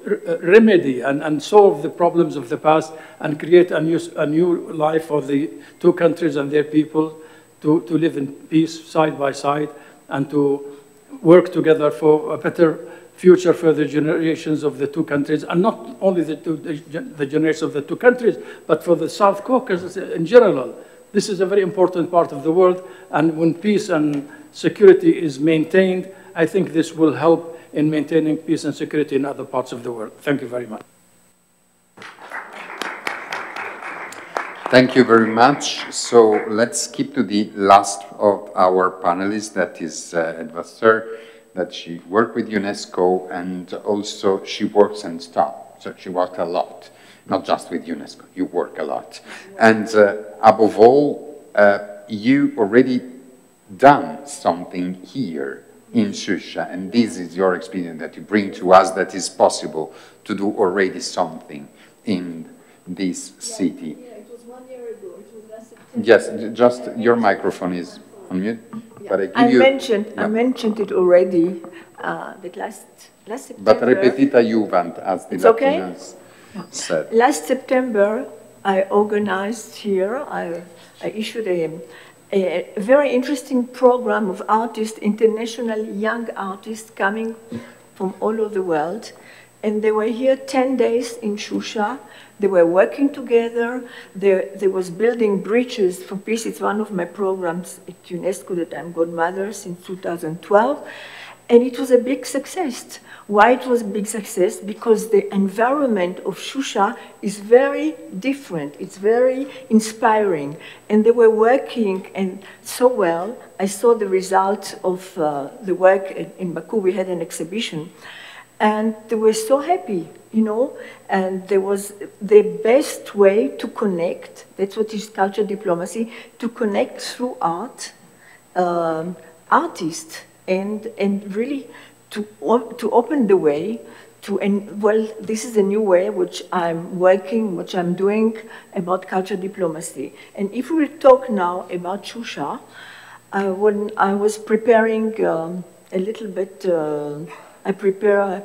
remedy and, and solve the problems of the past and create a new, a new life for the two countries and their people to, to live in peace side by side and to work together for a better future for the generations of the two countries, and not only the, two, the, the generations of the two countries, but for the South Caucasus in general. This is a very important part of the world, and when peace and security is maintained, I think this will help in maintaining peace and security in other parts of the world. Thank you very much. Thank you very much. So let's skip to the last of our panelists, that is uh, Hedva Ser that she worked with UNESCO and also she works and stuff. So she worked a lot, not just with UNESCO, you work a lot. And uh, above all, uh, you already done something here in Shusha, and this is your experience that you bring to us that is possible to do already something in this city. Yeah, it was one year ago. It was last September. Yes, just your microphone is on mute. But I, I mentioned, yeah. I mentioned it already, uh, that last, last September. But repetita iuvant, as the Latinos okay? Last September, I organized here, I, I issued a, a, very interesting program of artists, international young artists coming from all over the world. And they were here 10 days in Shusha, they were working together. There, there was building bridges for peace. It's one of my programs at UNESCO that I'm godmother since 2012. And it was a big success. Why it was a big success? Because the environment of Shusha is very different. It's very inspiring. And they were working and so well. I saw the result of uh, the work in Baku. We had an exhibition. And they were so happy, you know, and there was the best way to connect, that's what is culture diplomacy, to connect through art, um, artists, and, and really to, to open the way to, and well, this is a new way which I'm working, which I'm doing about culture diplomacy. And if we talk now about Shusha, uh, when I was preparing um, a little bit, uh, I prepare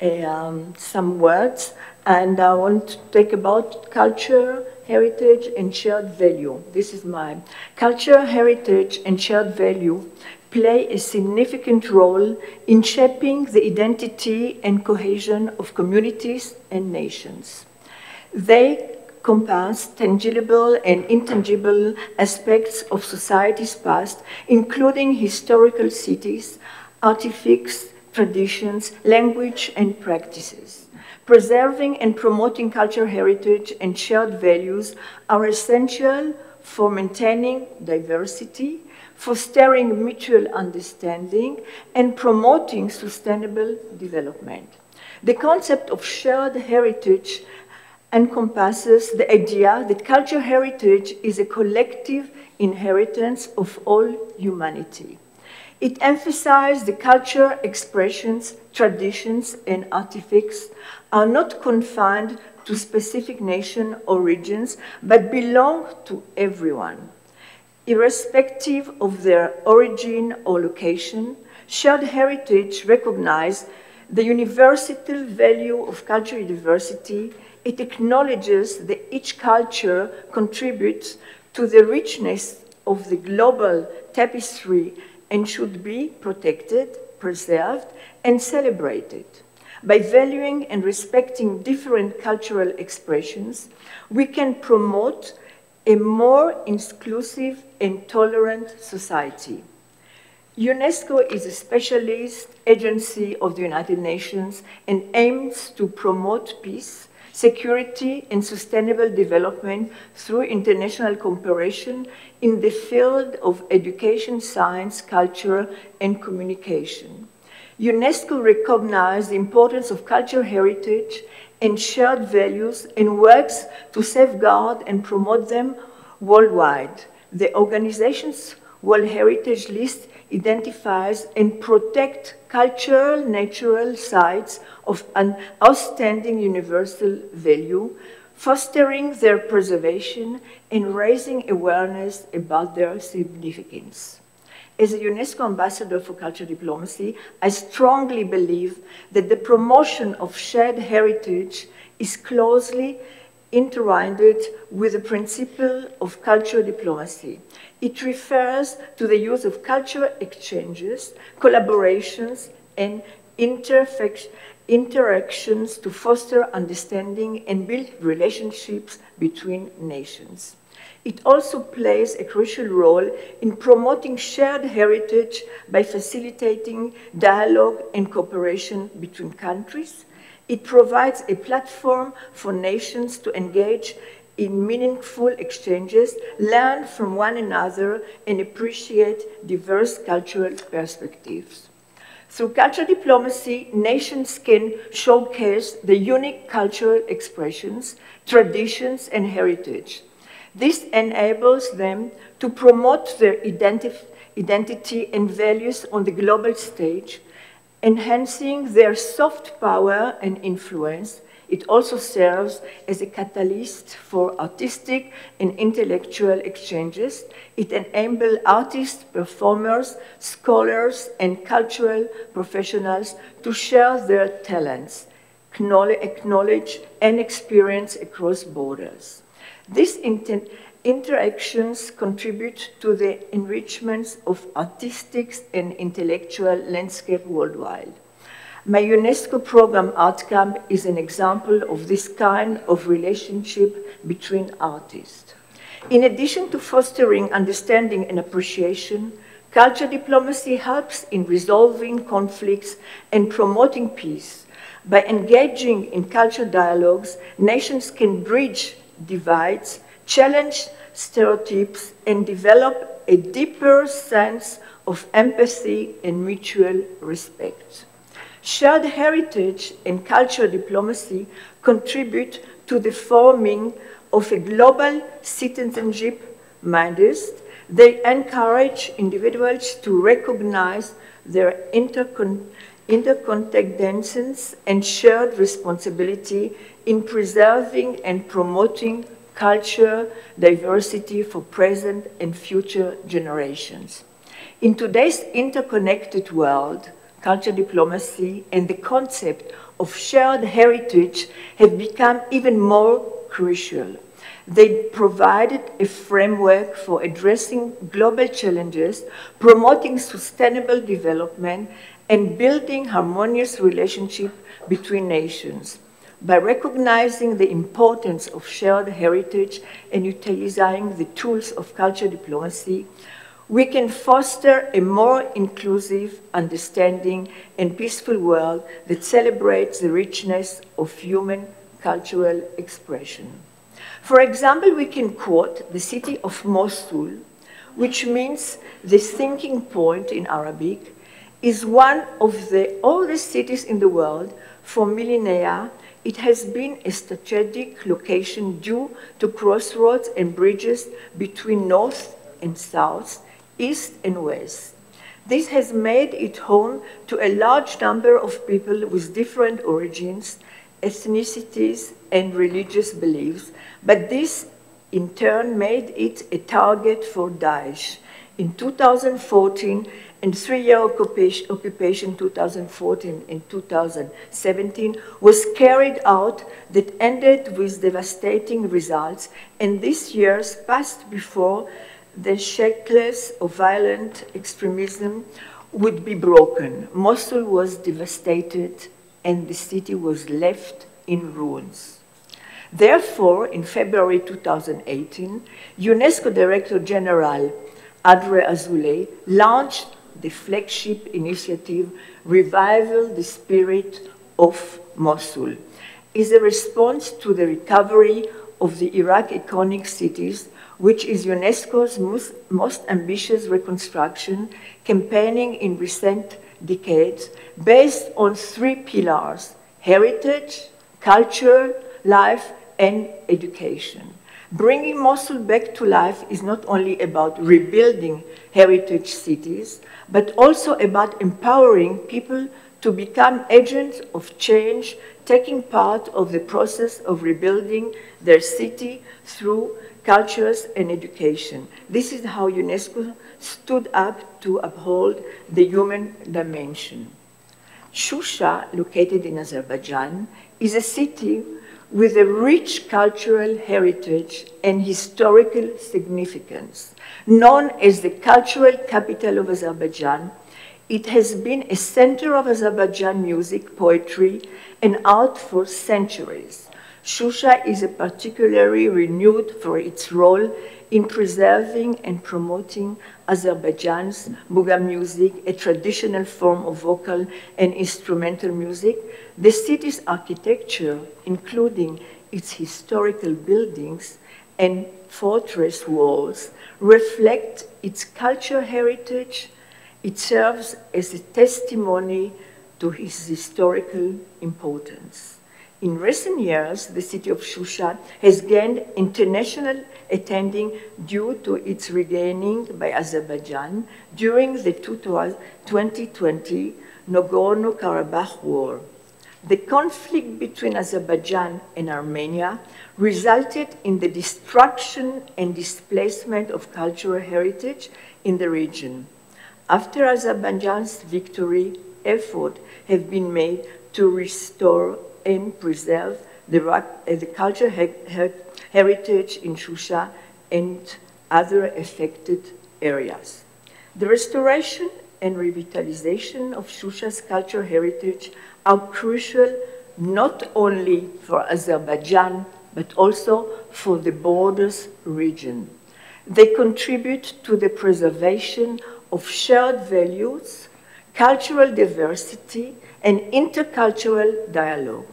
a, um, some words, and I want to talk about culture, heritage, and shared value. This is my culture, heritage, and shared value play a significant role in shaping the identity and cohesion of communities and nations. They compass tangible and intangible aspects of society's past, including historical cities, artifacts, traditions, language, and practices. Preserving and promoting cultural heritage and shared values are essential for maintaining diversity, fostering mutual understanding, and promoting sustainable development. The concept of shared heritage encompasses the idea that cultural heritage is a collective inheritance of all humanity. It emphasized the cultural expressions, traditions, and artifacts are not confined to specific nation origins, but belong to everyone. Irrespective of their origin or location, shared heritage recognizes the universal value of cultural diversity. It acknowledges that each culture contributes to the richness of the global tapestry and should be protected, preserved, and celebrated. By valuing and respecting different cultural expressions, we can promote a more inclusive and tolerant society. UNESCO is a specialist agency of the United Nations and aims to promote peace, security, and sustainable development through international cooperation in the field of education, science, culture, and communication. UNESCO recognizes the importance of cultural heritage and shared values and works to safeguard and promote them worldwide. The organization's World Heritage List identifies and protects cultural natural sites of an outstanding universal value, fostering their preservation and raising awareness about their significance. As a UNESCO ambassador for cultural diplomacy, I strongly believe that the promotion of shared heritage is closely intertwined with the principle of cultural diplomacy. It refers to the use of cultural exchanges, collaborations, and interactions to foster understanding and build relationships between nations. It also plays a crucial role in promoting shared heritage by facilitating dialogue and cooperation between countries. It provides a platform for nations to engage in meaningful exchanges, learn from one another, and appreciate diverse cultural perspectives. Through cultural diplomacy, nations can showcase the unique cultural expressions, traditions, and heritage this enables them to promote their identity and values on the global stage, enhancing their soft power and influence. It also serves as a catalyst for artistic and intellectual exchanges. It enables artists, performers, scholars, and cultural professionals to share their talents, acknowledge, and experience across borders. These inter interactions contribute to the enrichment of artistic and intellectual landscape worldwide. My UNESCO program outcome is an example of this kind of relationship between artists. In addition to fostering understanding and appreciation, culture diplomacy helps in resolving conflicts and promoting peace. By engaging in cultural dialogues, nations can bridge divides, challenge stereotypes, and develop a deeper sense of empathy and mutual respect. Shared heritage and cultural diplomacy contribute to the forming of a global citizenship mindset. They encourage individuals to recognize their intercon interconnectedness and shared responsibility in preserving and promoting culture diversity for present and future generations. In today's interconnected world, culture diplomacy and the concept of shared heritage have become even more crucial. They provided a framework for addressing global challenges, promoting sustainable development, and building harmonious relationships between nations. By recognizing the importance of shared heritage and utilizing the tools of cultural diplomacy, we can foster a more inclusive, understanding, and peaceful world that celebrates the richness of human cultural expression. For example, we can quote the city of Mosul, which means the thinking point in Arabic, is one of the oldest cities in the world for millennia. It has been a strategic location due to crossroads and bridges between north and south, east and west. This has made it home to a large number of people with different origins, ethnicities, and religious beliefs, but this in turn made it a target for Daesh. In 2014, and three-year occupation, occupation 2014 and 2017 was carried out that ended with devastating results, and this year's passed before the shackles of violent extremism would be broken. Mosul was devastated and the city was left in ruins. Therefore, in February 2018, UNESCO Director General Audrey Azoulay launched the flagship initiative, Revival the Spirit of Mosul, is a response to the recovery of the Iraq iconic cities, which is UNESCO's most, most ambitious reconstruction campaigning in recent decades based on three pillars, heritage, culture, life, and education. Bringing Mosul back to life is not only about rebuilding heritage cities, but also about empowering people to become agents of change, taking part of the process of rebuilding their city through cultures and education. This is how UNESCO stood up to uphold the human dimension. Shusha, located in Azerbaijan, is a city with a rich cultural heritage and historical significance. Known as the cultural capital of Azerbaijan, it has been a center of Azerbaijan music, poetry, and art for centuries. Shusha is particularly renewed for its role in preserving and promoting Azerbaijan's mugham music, a traditional form of vocal and instrumental music. The city's architecture, including its historical buildings and fortress walls, reflect its cultural heritage. It serves as a testimony to its historical importance. In recent years, the city of Shusha has gained international attending due to its regaining by Azerbaijan during the 2020 Nagorno-Karabakh war. The conflict between Azerbaijan and Armenia resulted in the destruction and displacement of cultural heritage in the region. After Azerbaijan's victory, efforts have been made to restore and preserve the, uh, the cultural her her heritage in Shusha and other affected areas. The restoration and revitalization of Shusha's cultural heritage are crucial not only for Azerbaijan, but also for the borders region. They contribute to the preservation of shared values, cultural diversity, and intercultural dialogue.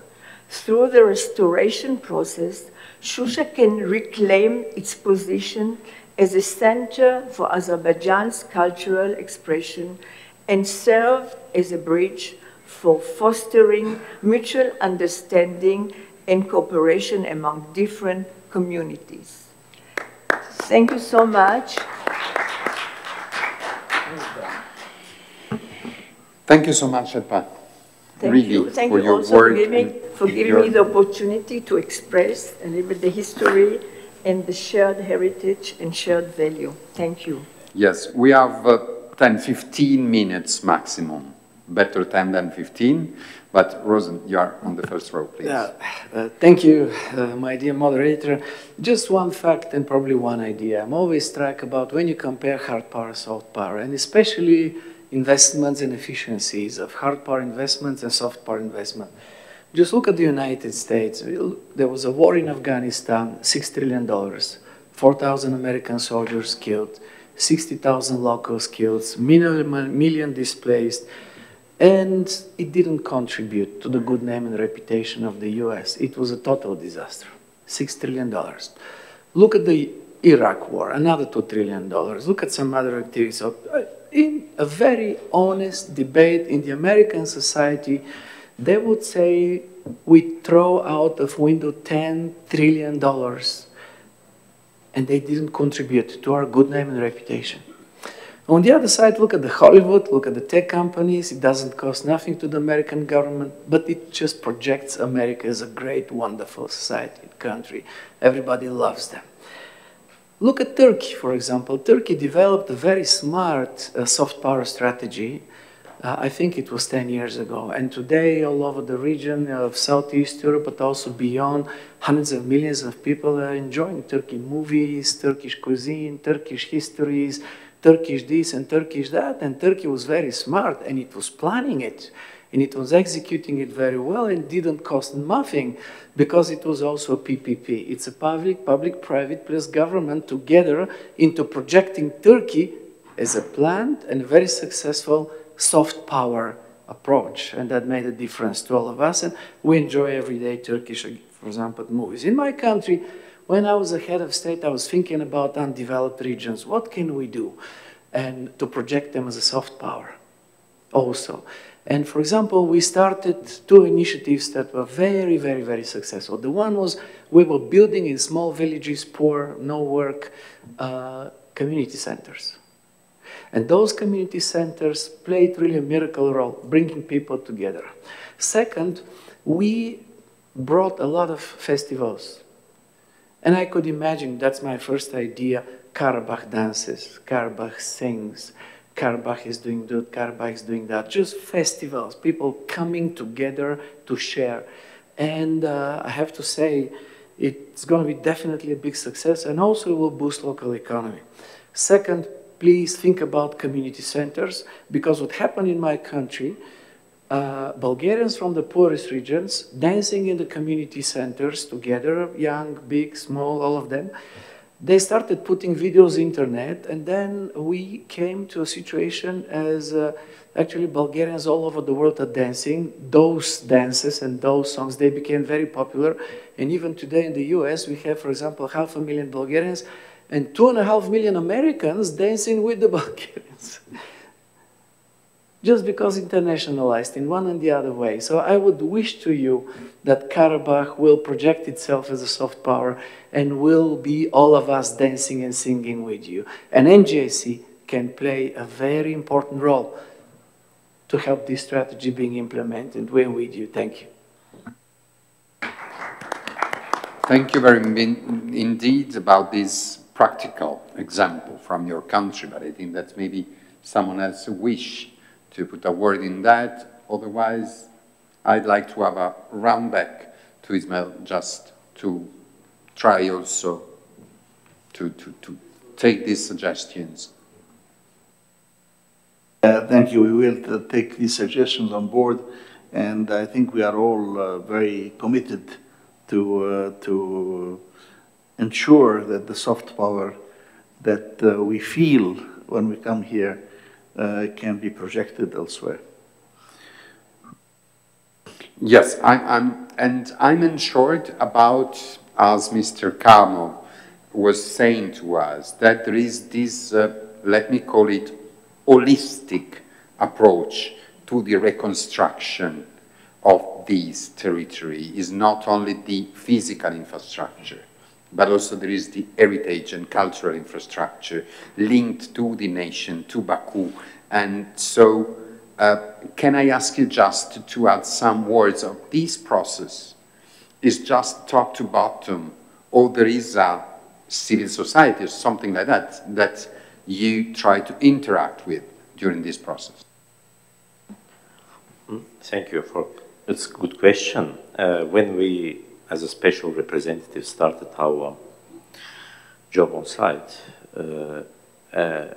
Through the restoration process, Shusha can reclaim its position as a center for Azerbaijan's cultural expression and serve as a bridge for fostering mutual understanding and cooperation among different communities. Thank you so much. Thank you so much, Edpa. Thank really, you. Thank for you your also giving, for giving your- me the opportunity to express a little bit the history and the shared heritage and shared value. Thank you. Yes, we have uh, 10, 15 minutes maximum. Better 10 than 15. But Rosen, you are on the first row, please. Yeah, uh, thank you, uh, my dear moderator. Just one fact and probably one idea. I'm always struck about when you compare hard power, soft power, and especially investments and efficiencies of hard power investments and soft power investment. Just look at the United States. There was a war in Afghanistan, $6 trillion, 4,000 American soldiers killed, 60,000 locals killed, million, million displaced, and it didn't contribute to the good name and reputation of the US. It was a total disaster. $6 trillion. Look at the Iraq war, another $2 trillion. Look at some other activities. Uh, in a very honest debate in the American society, they would say we throw out of window $10 trillion and they didn't contribute to our good name and reputation. On the other side, look at the Hollywood, look at the tech companies. It doesn't cost nothing to the American government, but it just projects America as a great, wonderful society, and country. Everybody loves them. Look at Turkey, for example. Turkey developed a very smart uh, soft power strategy. Uh, I think it was 10 years ago. And today, all over the region of Southeast Europe, but also beyond, hundreds of millions of people are enjoying Turkey movies, Turkish cuisine, Turkish histories, Turkish this and Turkish that, and Turkey was very smart and it was planning it and it was executing it very well and didn't cost nothing because it was also a PPP. It's a public, public-private plus government together into projecting Turkey as a planned and very successful soft power approach. And that made a difference to all of us. And we enjoy everyday Turkish, for example, movies. In my country, when I was a head of state, I was thinking about undeveloped regions. What can we do? And to project them as a soft power also. And for example, we started two initiatives that were very, very, very successful. The one was we were building in small villages, poor, no work, uh, community centers. And those community centers played really a miracle role, bringing people together. Second, we brought a lot of festivals. And I could imagine, that's my first idea, Karabakh dances, Karabakh sings, Karabakh is doing that, Karabakh is doing that. Just festivals, people coming together to share. And uh, I have to say, it's going to be definitely a big success and also will boost local economy. Second, please think about community centers because what happened in my country, uh, Bulgarians from the poorest regions dancing in the community centers together, young, big, small, all of them, they started putting videos internet and then we came to a situation as uh, actually Bulgarians all over the world are dancing. Those dances and those songs they became very popular. And even today in the US we have for example half a million Bulgarians and two and a half million Americans dancing with the Bulgarians just because internationalized in one and the other way. So I would wish to you that Karabakh will project itself as a soft power and will be all of us dancing and singing with you. And NGIC can play a very important role to help this strategy being implemented. We're with you. Thank you. Thank you very much indeed about this practical example from your country, but I think that's maybe someone else's wish to put a word in that. Otherwise, I'd like to have a round back to Ismail just to try also to, to, to take these suggestions. Uh, thank you. We will take these suggestions on board, and I think we are all uh, very committed to, uh, to ensure that the soft power that uh, we feel when we come here can be projected elsewhere. Yes, I, am and I'm ensured about, as Mr. Camo was saying to us, that there is this, uh, let me call it, holistic approach to the reconstruction of this territory is not only the physical infrastructure, but also there is the heritage and cultural infrastructure linked to the nation, to Baku. And so, uh, can I ask you just to add some words of this process? Is just top to bottom, or there is a civil society or something like that that you try to interact with during this process? Hmm, thank you for it's a good question. Uh, when we, as a special representative, started our job on site, uh, uh,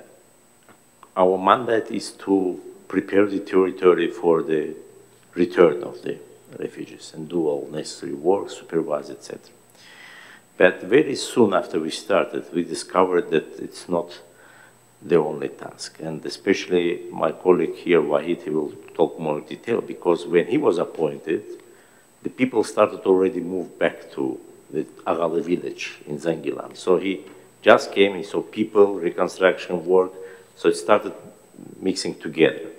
our mandate is to prepare the territory for the return of the refugees and do all necessary work, supervise, etc. But very soon after we started, we discovered that it's not the only task. And especially my colleague here, Vahid, he will talk more in detail, because when he was appointed, the people started already move back to the Aghali village in Zangilan. So he just came, he saw people, reconstruction work, so it started mixing together.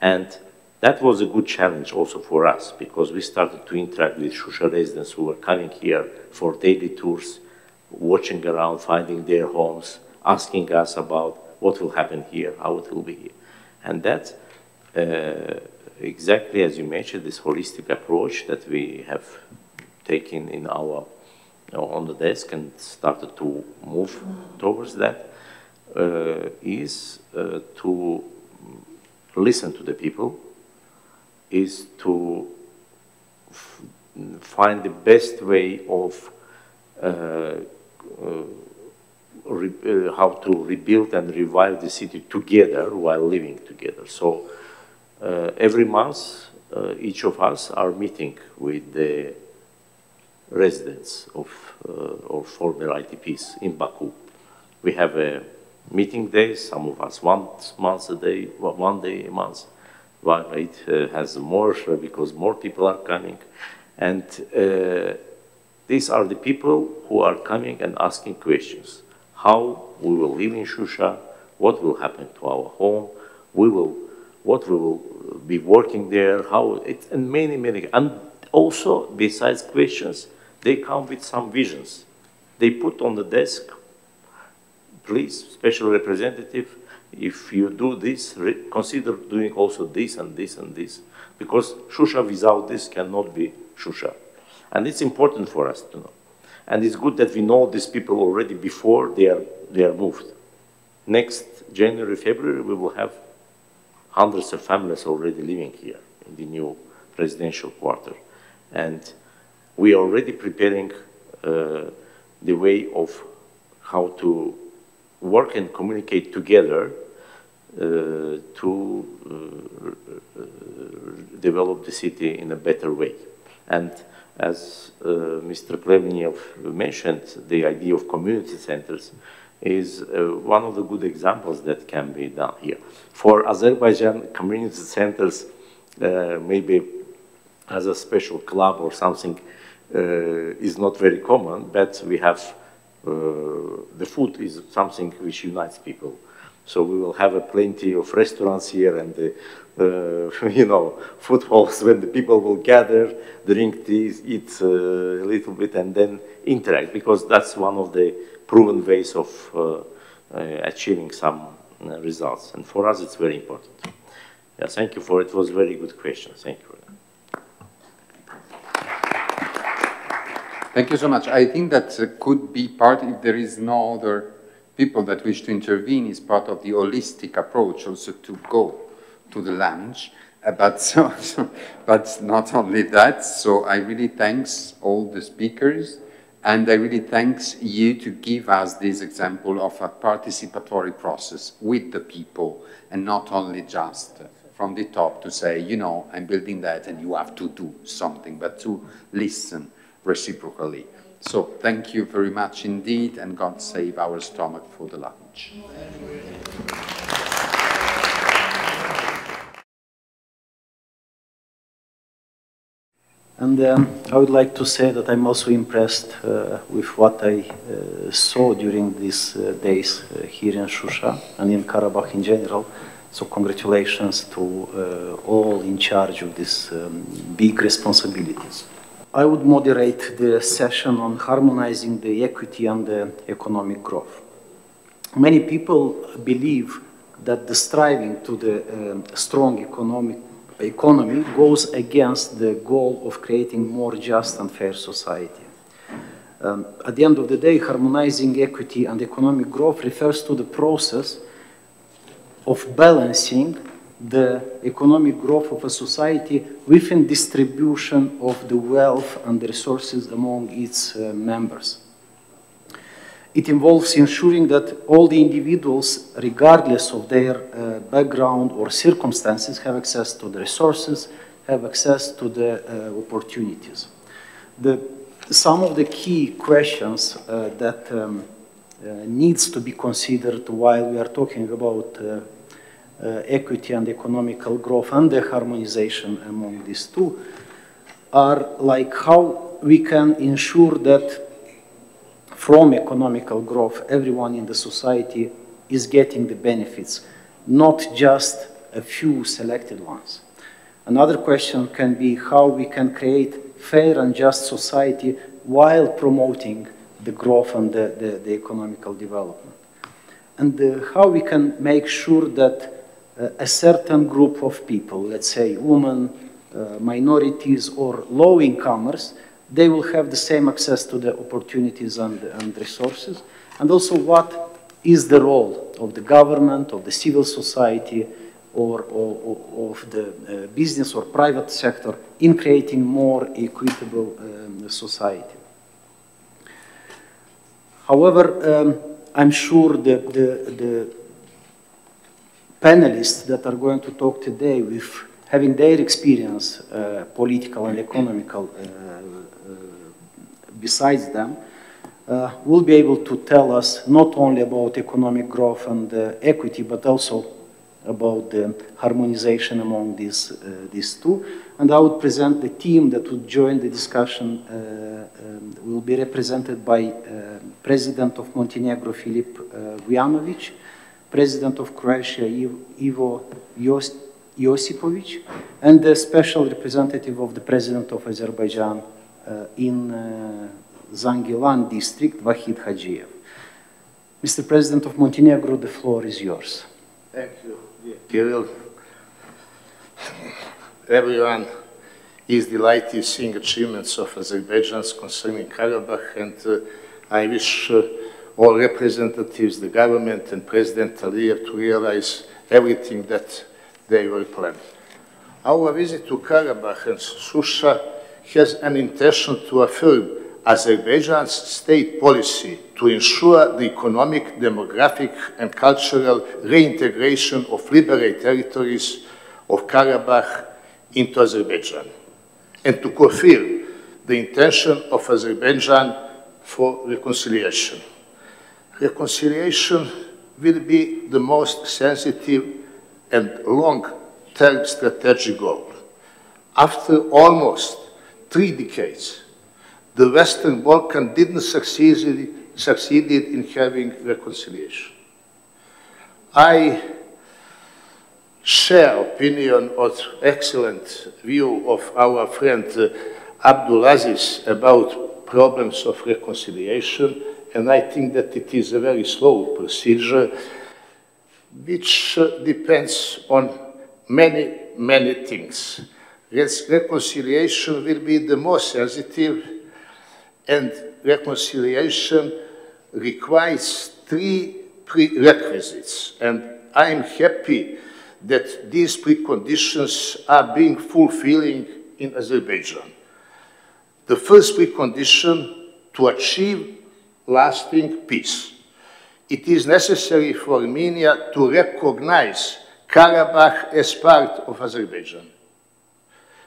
And that was a good challenge also for us, because we started to interact with Shusha residents who were coming here for daily tours, watching around, finding their homes, asking us about what will happen here, how it will be here. And that, uh, exactly as you mentioned, this holistic approach that we have taken in our, you know, on the desk and started to move towards that, uh, is uh, to listen to the people, is to find the best way of uh, uh uh, how to rebuild and revive the city together while living together. So uh, every month, uh, each of us are meeting with the residents of or former IDPs in Baku. We have a meeting day, some of us once month a day, one day a month. While it uh, has more because more people are coming. And uh, these are the people who are coming and asking questions how we will live in Shusha, what will happen to our home, we will, what we will be working there, how, it, and many, many, and also besides questions, they come with some visions. They put on the desk, please, special representative, if you do this, consider doing also this and this and this, because Shusha without this cannot be Shusha. And it's important for us to know. And it's good that we know these people already before they are, they are moved. Next January, February, we will have hundreds of families already living here in the new residential quarter. And we are already preparing uh, the way of how to work and communicate together uh, to uh, develop the city in a better way. And as uh, Mr. Plevneliev mentioned, the idea of community centers is uh, one of the good examples that can be done here. For Azerbaijan, community centers uh, maybe as a special club or something uh, is not very common, but we have uh, the food is something which unites people. So we will have a plenty of restaurants here and uh, you know, food halls when the people will gather, drink tea, eat uh, a little bit, and then interact, because that's one of the proven ways of uh, uh achieving some uh, results. And for us, it's very important. Yeah, thank you for it. It was a very good question. Thank you. Thank you so much. I think that could be part, if there is no other people that wish to intervene, is part of the holistic approach also to go to the lunch. Uh, but, so, so, but not only that, so I really thanks all the speakers and I really thanks you to give us this example of a participatory process with the people and not only just from the top to say, you know, I'm building that and you have to do something, but to listen reciprocally. So thank you very much indeed and God save our stomach for the lunch. And um, I would like to say that I'm also impressed uh, with what I uh, saw during these uh, days uh, here in Shusha and in Karabakh in general. So congratulations to uh, all in charge of these um, big responsibilities. I would moderate the session on harmonizing the equity and the economic growth. Many people believe that the striving to the um, strong economic economy goes against the goal of creating more just and fair society. Um, at the end of the day, harmonizing equity and economic growth refers to the process of balancing the economic growth of a society within distribution of the wealth and the resources among its uh, members. It involves ensuring that all the individuals, regardless of their uh, background or circumstances, have access to the resources, have access to the uh, opportunities. The, some of the key questions uh, that um, uh, needs to be considered while we are talking about uh, uh, equity and economical growth and the harmonization among these two are like how we can ensure that from economical growth, everyone in the society is getting the benefits, not just a few selected ones. Another question can be how we can create fair and just society while promoting the growth and the, the, the economical development. And uh, how we can make sure that uh, a certain group of people, let's say women, uh, minorities, or low incomers, they will have the same access to the opportunities and, and resources. And also what is the role of the government, of the civil society, or, or, or of the uh, business or private sector in creating more equitable um, society. However, um, I'm sure the, the, the panelists that are going to talk today with having their experience, uh, political and economical, uh, besides them, uh, will be able to tell us not only about economic growth and uh, equity, but also about the harmonization among these, uh, these two. And I would present the team that would join the discussion uh, um, will be represented by uh, President of Montenegro, Filip uh, Vujanovic, President of Croatia, Ivo Jos Josipovic, and the special representative of the President of Azerbaijan, in uh, Zangilan district, Vahid Hajiev. Mr. President of Montenegro, the floor is yours. Thank you, Kirill. Everyone is delighted seeing achievements of Azerbaijan concerning Karabakh, and uh, I wish uh, all representatives, the government and President Aliyev to realize everything that they were planned. Our visit to Karabakh and Shusha has an intention to affirm Azerbaijan's state policy to ensure the economic, demographic, and cultural reintegration of liberated territories of Karabakh into Azerbaijan, and to confirm the intention of Azerbaijan for reconciliation. Reconciliation will be the most sensitive and long-term strategic goal. After almost three decades, the Western Balkan didn't succeed, succeeded in having reconciliation. I share opinion or excellent view of our friend uh, Abdulaziz about problems of reconciliation, and I think that it is a very slow procedure which uh, depends on many, many things reconciliation will be the most sensitive and reconciliation requires three prerequisites and I am happy that these preconditions are being fulfilling in Azerbaijan. The first precondition to achieve lasting peace. It is necessary for Armenia to recognize Karabakh as part of Azerbaijan.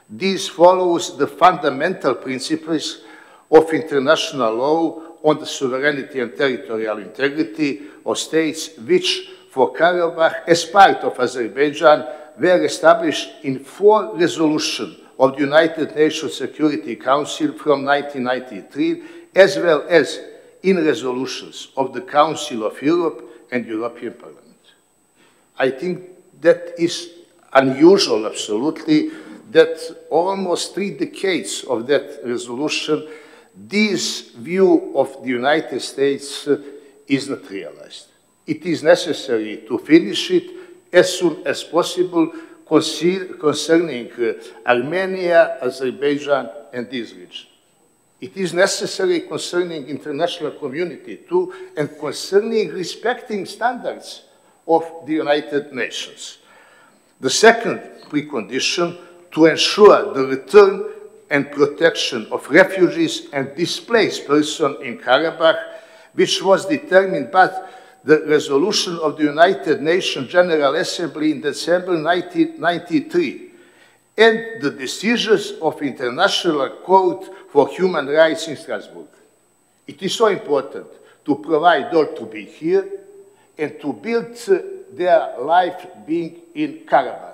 This follows the fundamental principles of international law on the sovereignty and territorial integrity of states which, for Karabakh, as part of Azerbaijan, were established in four resolutions of the United Nations Security Council from 1993, as well as in resolutions of the Council of Europe and European Parliament. I think that is unusual, absolutely, that almost three decades of that resolution, this view of the United States uh, is not realized. It is necessary to finish it as soon as possible concerning uh, Armenia, Azerbaijan, and this region. It is necessary concerning international community too, and concerning respecting standards of the United Nations. The second precondition to ensure the return and protection of refugees and displaced persons in Karabakh, which was determined by the resolution of the United Nations General Assembly in December 1993 and the decisions of International Court for Human Rights in Strasbourg. It is so important to provide all to be here and to build their life being in Karabakh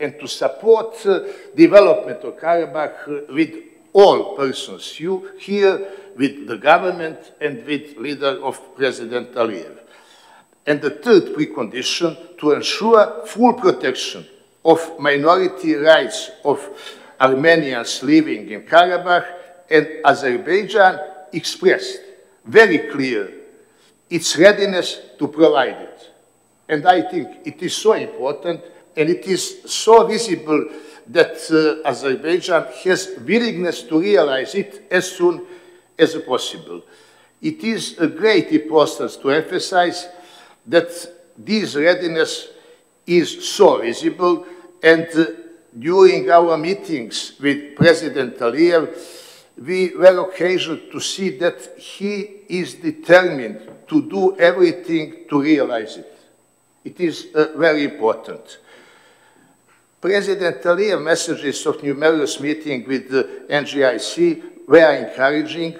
and to support uh, development of Karabakh with all persons here with the government and with leader of President Aliyev. And the third precondition to ensure full protection of minority rights of Armenians living in Karabakh and Azerbaijan expressed very clear its readiness to provide it. And I think it is so important and it is so visible that uh, Azerbaijan has willingness to realize it as soon as possible. It is a great importance to emphasize that this readiness is so visible and uh, during our meetings with President Aliyev, we were occasioned to see that he is determined to do everything to realize it. It is uh, very important. President Aliyev messages of numerous meetings with the NGIC were encouraging,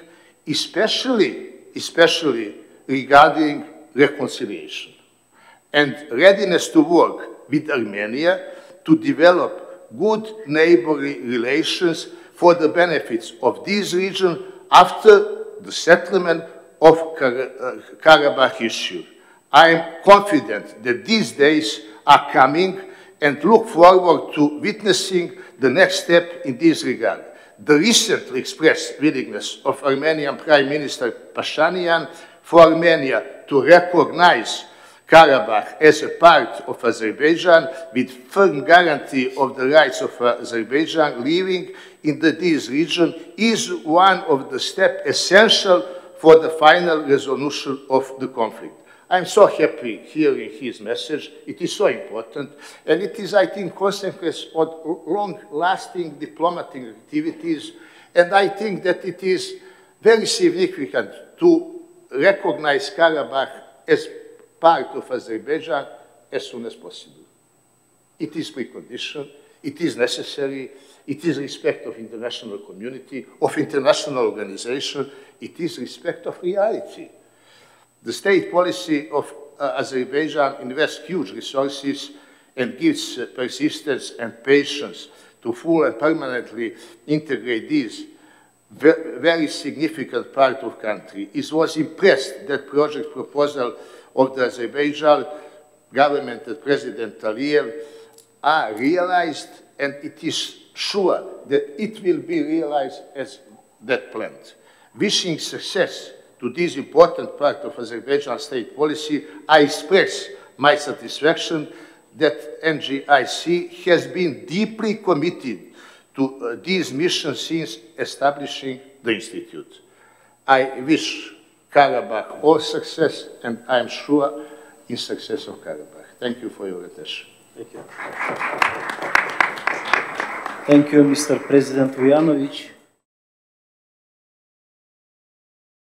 especially, especially regarding reconciliation and readiness to work with Armenia to develop good neighborly relations for the benefits of this region after the settlement of uh, Karabakh issue. I am confident that these days are coming and look forward to witnessing the next step in this regard. The recently expressed willingness of Armenian Prime Minister Pashinyan for Armenia to recognize Karabakh as a part of Azerbaijan with firm guarantee of the rights of Azerbaijan living in the, this region is one of the steps essential for the final resolution of the conflict. I'm so happy hearing his message. It is so important. And it is, I think, consequence of long-lasting diplomatic activities. And I think that it is very significant to recognize Karabakh as part of Azerbaijan as soon as possible. It is precondition, it is necessary, it is respect of international community, of international organization, it is respect of reality. The state policy of uh, Azerbaijan invests huge resources and gives uh, persistence and patience to full and permanently integrate this very significant part of the country. It was impressed that project proposal of the Azerbaijan government and President Aliyev are realized and it is sure that it will be realized as that planned. Wishing success to this important part of Azerbaijan state policy, I express my satisfaction that NGIC has been deeply committed to uh, this mission since establishing the Institute. I wish Karabakh all success, and I am sure in success of Karabakh. Thank you for your attention. Thank you. Thank you, Mr. President Vujanovic.